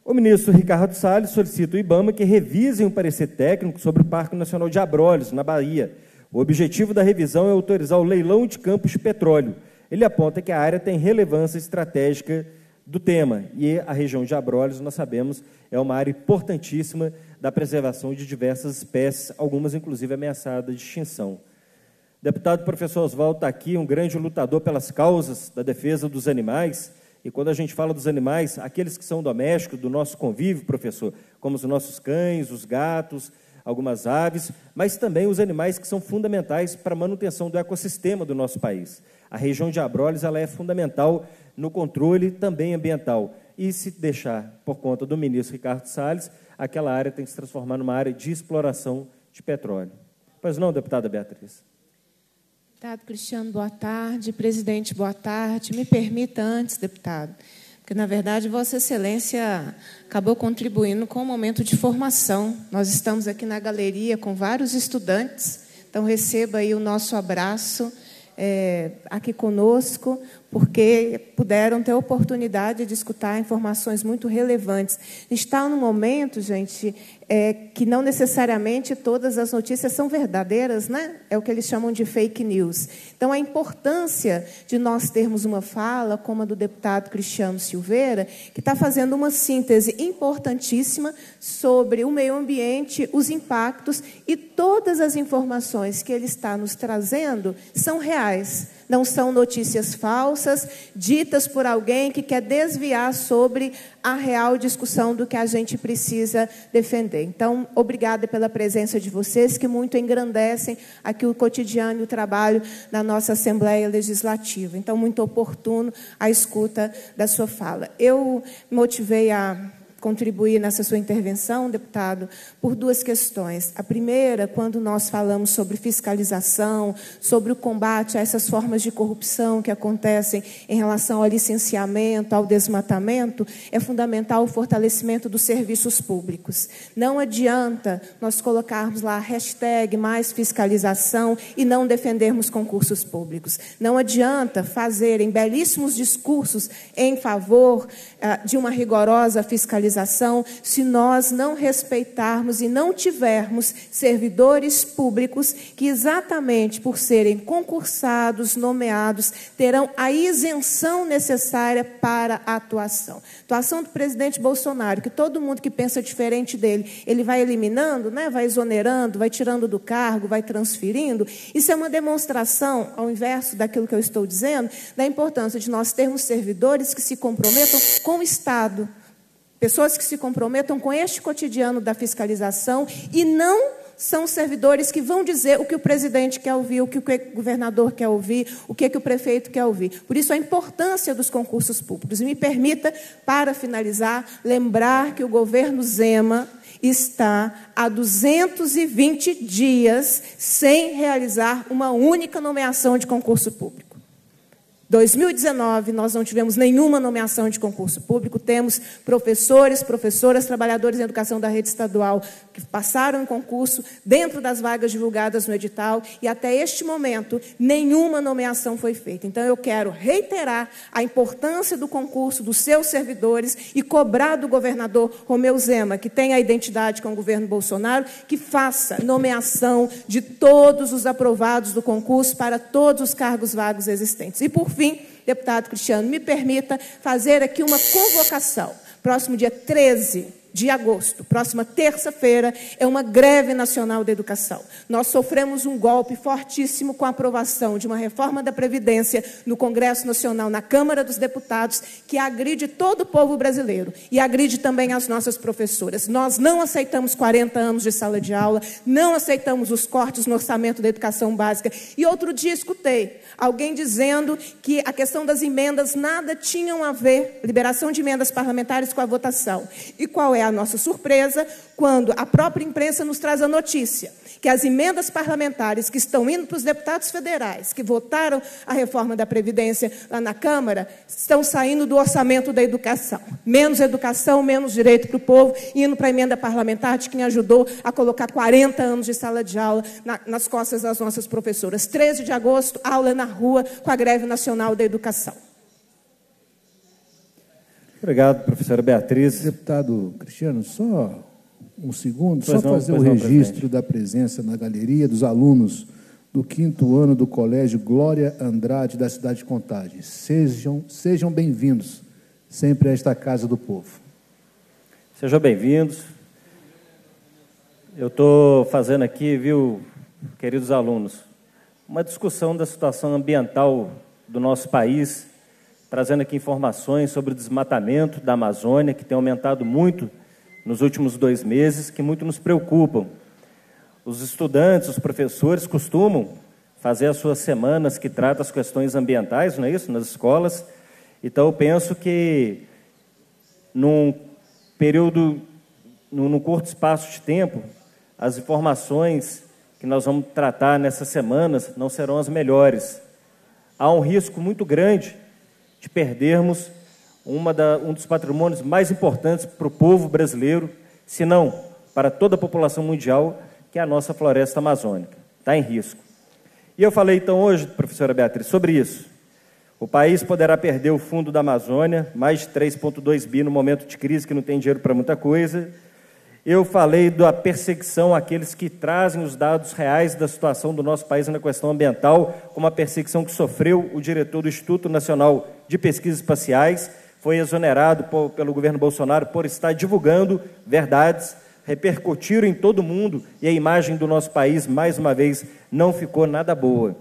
O ministro Ricardo Salles solicita o IBAMA que revisem o parecer técnico sobre o Parque Nacional de Abrolhos, na Bahia. O objetivo da revisão é autorizar o leilão de campos de petróleo. Ele aponta que a área tem relevância estratégica do tema e a região de Abrolhos, nós sabemos, é uma área importantíssima da preservação de diversas espécies, algumas inclusive ameaçadas de extinção. Deputado professor Oswaldo está aqui, um grande lutador pelas causas da defesa dos animais. E quando a gente fala dos animais, aqueles que são domésticos, do nosso convívio, professor, como os nossos cães, os gatos, algumas aves, mas também os animais que são fundamentais para a manutenção do ecossistema do nosso país. A região de Abrolhos ela é fundamental no controle também ambiental. E se deixar por conta do ministro Ricardo Salles, aquela área tem que se transformar numa área de exploração de petróleo. Pois não, deputada Beatriz? Deputado Cristiano, boa tarde. Presidente, boa tarde. Me permita antes, deputado, porque, na verdade, Vossa Excelência acabou contribuindo com o momento de formação. Nós estamos aqui na galeria com vários estudantes, então receba aí o nosso abraço é, aqui conosco, porque puderam ter a oportunidade de escutar informações muito relevantes. Está num momento, gente, é, que não necessariamente todas as notícias são verdadeiras, né? É o que eles chamam de fake news. Então, a importância de nós termos uma fala, como a do deputado Cristiano Silveira, que está fazendo uma síntese importantíssima sobre o meio ambiente, os impactos e todas as informações que ele está nos trazendo são reais não são notícias falsas, ditas por alguém que quer desviar sobre a real discussão do que a gente precisa defender. Então, obrigada pela presença de vocês, que muito engrandecem aqui o cotidiano e o trabalho da nossa Assembleia Legislativa. Então, muito oportuno a escuta da sua fala. Eu motivei a contribuir nessa sua intervenção, deputado, por duas questões. A primeira, quando nós falamos sobre fiscalização, sobre o combate a essas formas de corrupção que acontecem em relação ao licenciamento, ao desmatamento, é fundamental o fortalecimento dos serviços públicos. Não adianta nós colocarmos lá hashtag mais fiscalização e não defendermos concursos públicos. Não adianta fazerem belíssimos discursos em favor ah, de uma rigorosa fiscalização se nós não respeitarmos e não tivermos servidores públicos que, exatamente por serem concursados, nomeados, terão a isenção necessária para a atuação. Atuação do presidente Bolsonaro, que todo mundo que pensa diferente dele, ele vai eliminando, né? vai exonerando, vai tirando do cargo, vai transferindo. Isso é uma demonstração, ao inverso daquilo que eu estou dizendo, da importância de nós termos servidores que se comprometam com o Estado Pessoas que se comprometam com este cotidiano da fiscalização e não são servidores que vão dizer o que o presidente quer ouvir, o que o governador quer ouvir, o que, que o prefeito quer ouvir. Por isso, a importância dos concursos públicos. E me permita, para finalizar, lembrar que o governo Zema está há 220 dias sem realizar uma única nomeação de concurso público. 2019, nós não tivemos nenhuma nomeação de concurso público, temos professores, professoras, trabalhadores em educação da rede estadual que passaram em concurso dentro das vagas divulgadas no edital e até este momento nenhuma nomeação foi feita. Então eu quero reiterar a importância do concurso dos seus servidores e cobrar do governador Romeu Zema, que tem a identidade com o governo Bolsonaro, que faça nomeação de todos os aprovados do concurso para todos os cargos vagos existentes. E por fim, fim, deputado Cristiano, me permita fazer aqui uma convocação. Próximo dia 13 de agosto, próxima terça-feira, é uma greve nacional da educação. Nós sofremos um golpe fortíssimo com a aprovação de uma reforma da Previdência no Congresso Nacional, na Câmara dos Deputados, que agride todo o povo brasileiro e agride também as nossas professoras. Nós não aceitamos 40 anos de sala de aula, não aceitamos os cortes no orçamento da educação básica. E outro dia escutei alguém dizendo que a questão das emendas nada tinham a ver, liberação de emendas parlamentares, com a votação. E qual é é a nossa surpresa quando a própria imprensa nos traz a notícia que as emendas parlamentares que estão indo para os deputados federais, que votaram a reforma da Previdência lá na Câmara, estão saindo do orçamento da educação. Menos educação, menos direito para o povo, indo para a emenda parlamentar de quem ajudou a colocar 40 anos de sala de aula na, nas costas das nossas professoras. 13 de agosto, aula na rua com a greve nacional da educação. Obrigado, professora Beatriz. Deputado Cristiano, só um segundo, pois só não, fazer o registro da presença na galeria dos alunos do quinto ano do Colégio Glória Andrade da cidade de Contagem. Sejam, sejam bem-vindos sempre a esta casa do povo. Sejam bem-vindos. Eu estou fazendo aqui, viu, queridos alunos, uma discussão da situação ambiental do nosso país, trazendo aqui informações sobre o desmatamento da Amazônia, que tem aumentado muito nos últimos dois meses, que muito nos preocupam. Os estudantes, os professores costumam fazer as suas semanas que tratam as questões ambientais, não é isso, nas escolas. Então, eu penso que num período, num, curto espaço de tempo, as informações que nós vamos tratar nessas semanas não serão as melhores. Há um risco muito grande de perdermos da, um dos patrimônios mais importantes para o povo brasileiro, se não para toda a população mundial, que é a nossa floresta amazônica. Está em risco. E eu falei então hoje, professora Beatriz, sobre isso. O país poderá perder o fundo da Amazônia, mais de 3,2 bi no momento de crise, que não tem dinheiro para muita coisa. Eu falei da perseguição àqueles que trazem os dados reais da situação do nosso país na questão ambiental, como a perseguição que sofreu o diretor do Instituto Nacional de Pesquisas Espaciais, foi exonerado por, pelo governo Bolsonaro por estar divulgando verdades, repercutiram em todo mundo e a imagem do nosso país, mais uma vez, não ficou nada boa.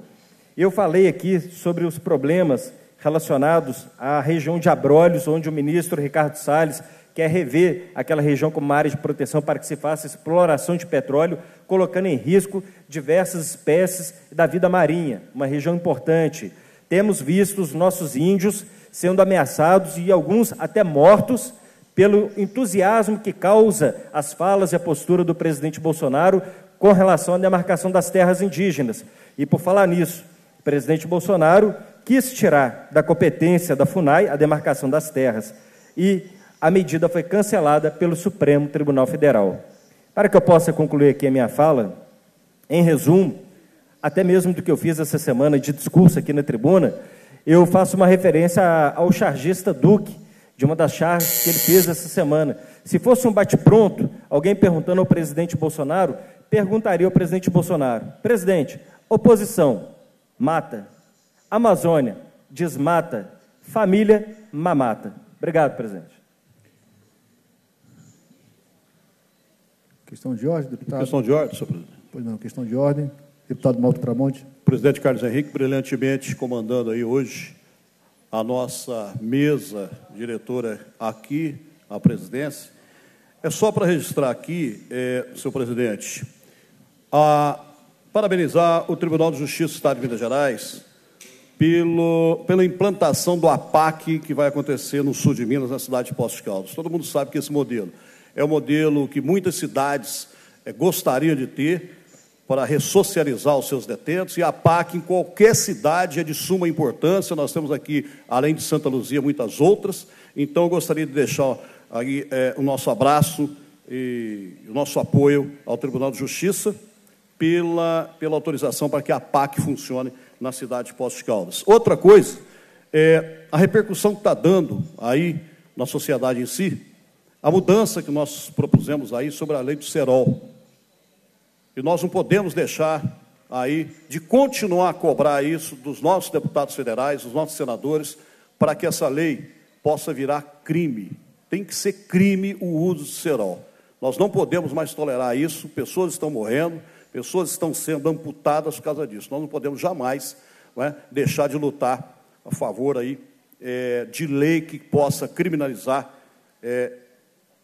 Eu falei aqui sobre os problemas relacionados à região de Abrolhos, onde o ministro Ricardo Salles quer rever aquela região como área de proteção para que se faça exploração de petróleo, colocando em risco diversas espécies da vida marinha, uma região importante. Temos visto os nossos índios sendo ameaçados e alguns até mortos pelo entusiasmo que causa as falas e a postura do presidente Bolsonaro com relação à demarcação das terras indígenas. E por falar nisso, o presidente Bolsonaro quis tirar da competência da FUNAI a demarcação das terras e a medida foi cancelada pelo Supremo Tribunal Federal. Para que eu possa concluir aqui a minha fala, em resumo, até mesmo do que eu fiz essa semana de discurso aqui na tribuna, eu faço uma referência ao chargista Duque, de uma das charges que ele fez essa semana. Se fosse um bate-pronto, alguém perguntando ao presidente Bolsonaro, perguntaria ao presidente Bolsonaro: presidente, oposição, mata. Amazônia, desmata. Família, mamata. Obrigado, presidente. Questão de ordem, deputado? Questão de ordem, senhor presidente. Pois não, questão de ordem. Deputado Malto Tramonte. Presidente Carlos Henrique, brilhantemente comandando aí hoje a nossa mesa diretora aqui, a presidência. É só para registrar aqui, é, senhor presidente, a parabenizar o Tribunal de Justiça do Estado de Minas Gerais pelo, pela implantação do APAC que vai acontecer no sul de Minas, na cidade de Poços de Caldas. Todo mundo sabe que esse modelo é o modelo que muitas cidades é, gostariam de ter para ressocializar os seus detentos, e a PAC em qualquer cidade é de suma importância. Nós temos aqui, além de Santa Luzia, muitas outras. Então, eu gostaria de deixar aí é, o nosso abraço e o nosso apoio ao Tribunal de Justiça pela, pela autorização para que a PAC funcione na cidade de Poços de Caldas. Outra coisa, é a repercussão que está dando aí na sociedade em si, a mudança que nós propusemos aí sobre a lei do cerol. E nós não podemos deixar aí de continuar a cobrar isso dos nossos deputados federais, dos nossos senadores, para que essa lei possa virar crime. Tem que ser crime o uso do cerol. Nós não podemos mais tolerar isso, pessoas estão morrendo, pessoas estão sendo amputadas por causa disso. Nós não podemos jamais não é, deixar de lutar a favor aí, é, de lei que possa criminalizar é,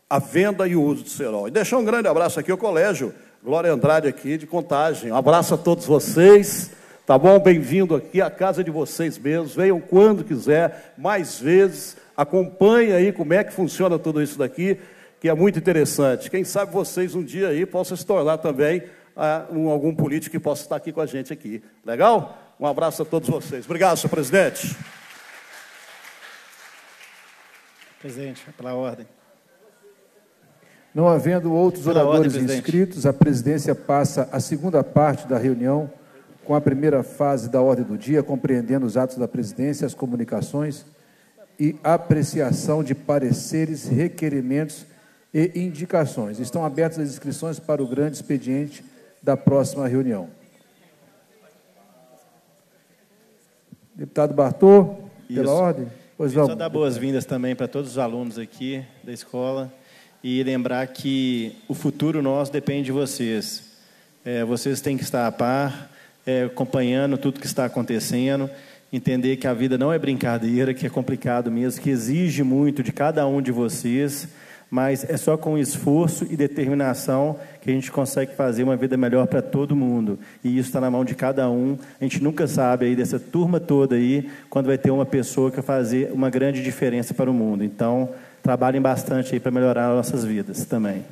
a venda e o uso de cerol. E deixar um grande abraço aqui ao colégio Glória Andrade aqui de Contagem. Um abraço a todos vocês. Tá bom? Bem-vindo aqui à casa de vocês mesmos. Venham quando quiser, mais vezes. Acompanhe aí como é que funciona tudo isso daqui, que é muito interessante. Quem sabe vocês um dia aí possam se tornar também ah, um, algum político que possa estar aqui com a gente aqui. Legal? Um abraço a todos vocês. Obrigado, senhor presidente. Presidente, pela ordem. Não havendo outros oradores ordem, inscritos, a presidência passa a segunda parte da reunião com a primeira fase da ordem do dia, compreendendo os atos da presidência, as comunicações e apreciação de pareceres, requerimentos e indicações. Estão abertas as inscrições para o grande expediente da próxima reunião. Deputado Bartô, pela Isso. ordem. Pois Queria vamos. Só dar boas-vindas também para todos os alunos aqui da escola e lembrar que o futuro nosso depende de vocês. É, vocês têm que estar a par, é, acompanhando tudo que está acontecendo, entender que a vida não é brincadeira, que é complicado mesmo, que exige muito de cada um de vocês, mas é só com esforço e determinação que a gente consegue fazer uma vida melhor para todo mundo. E isso está na mão de cada um. A gente nunca sabe aí dessa turma toda aí quando vai ter uma pessoa que vai fazer uma grande diferença para o mundo. Então, trabalhem bastante aí para melhorar as nossas vidas também.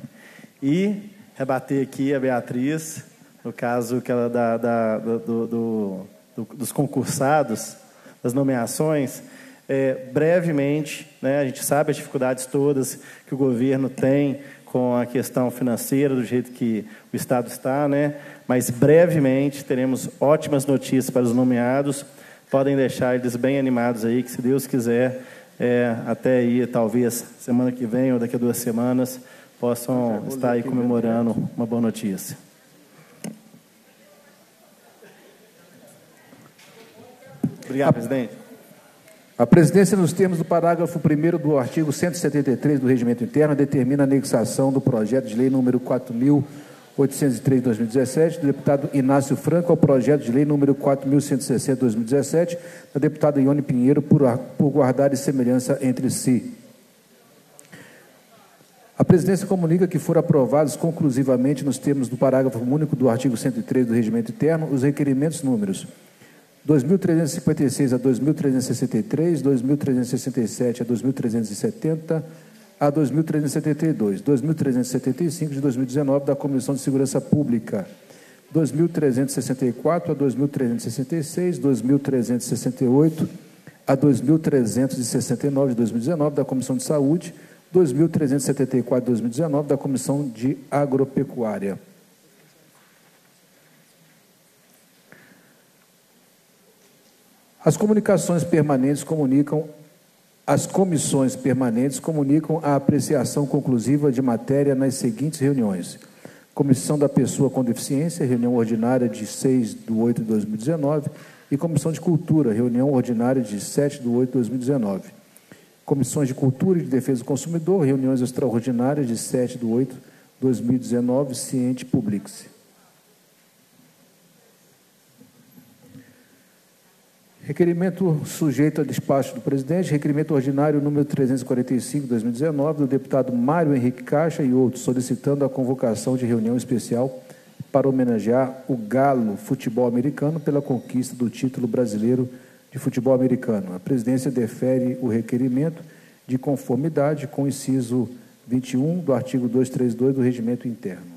E rebater aqui a Beatriz, no caso que ela da, da- do- do- do- do- dos concursados, das nomeações, é, brevemente, né, a gente sabe as dificuldades todas que o governo tem com a questão financeira, do jeito que o Estado está, né, mas brevemente teremos ótimas notícias para os nomeados. Podem deixar eles bem animados aí, que se Deus quiser, é, até aí, talvez, semana que vem ou daqui a duas semanas, possam estar aí comemorando uma boa notícia. Obrigado, a, presidente. A presidência, nos termos do parágrafo 1 do artigo 173 do Regimento Interno, determina a anexação do projeto de lei número 4.000. 803 2017, do deputado Inácio Franco, ao projeto de lei número 4160 2017, da deputada Ione Pinheiro, por, por guardar semelhança entre si. A presidência comunica que foram aprovados conclusivamente, nos termos do parágrafo único do artigo 103 do Regimento Interno, os requerimentos números 2.356 a 2.363, 2.367 a 2.370, a 2.372, 2.375 de 2019 da Comissão de Segurança Pública, 2.364 a 2.366, 2.368 a 2.369 de 2019 da Comissão de Saúde, 2.374 de 2019 da Comissão de Agropecuária. As comunicações permanentes comunicam, as comissões permanentes comunicam a apreciação conclusiva de matéria nas seguintes reuniões. Comissão da Pessoa com Deficiência, reunião ordinária de 6 de 8 de 2019, e Comissão de Cultura, reunião ordinária de 7 de 8 de 2019. Comissões de Cultura e de Defesa do Consumidor, reuniões extraordinárias de 7 de 8 de 2019, ciente publique-se. Requerimento sujeito a despacho do presidente, requerimento ordinário número 345 de 2019 do deputado Mário Henrique Caixa e outros, solicitando a convocação de reunião especial para homenagear o Galo Futebol Americano pela conquista do título brasileiro de futebol americano. A presidência defere o requerimento de conformidade com o inciso 21 do artigo 232 do Regimento Interno.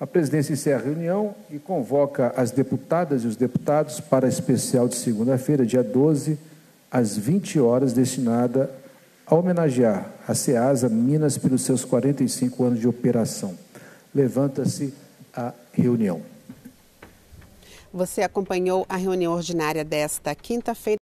A presidência encerra a reunião e convoca as deputadas e os deputados para a especial de segunda-feira, dia 12, às 20 horas, destinada a homenagear a SEASA Minas pelos seus 45 anos de operação. Levanta-se a reunião. Você acompanhou a reunião ordinária desta quinta-feira.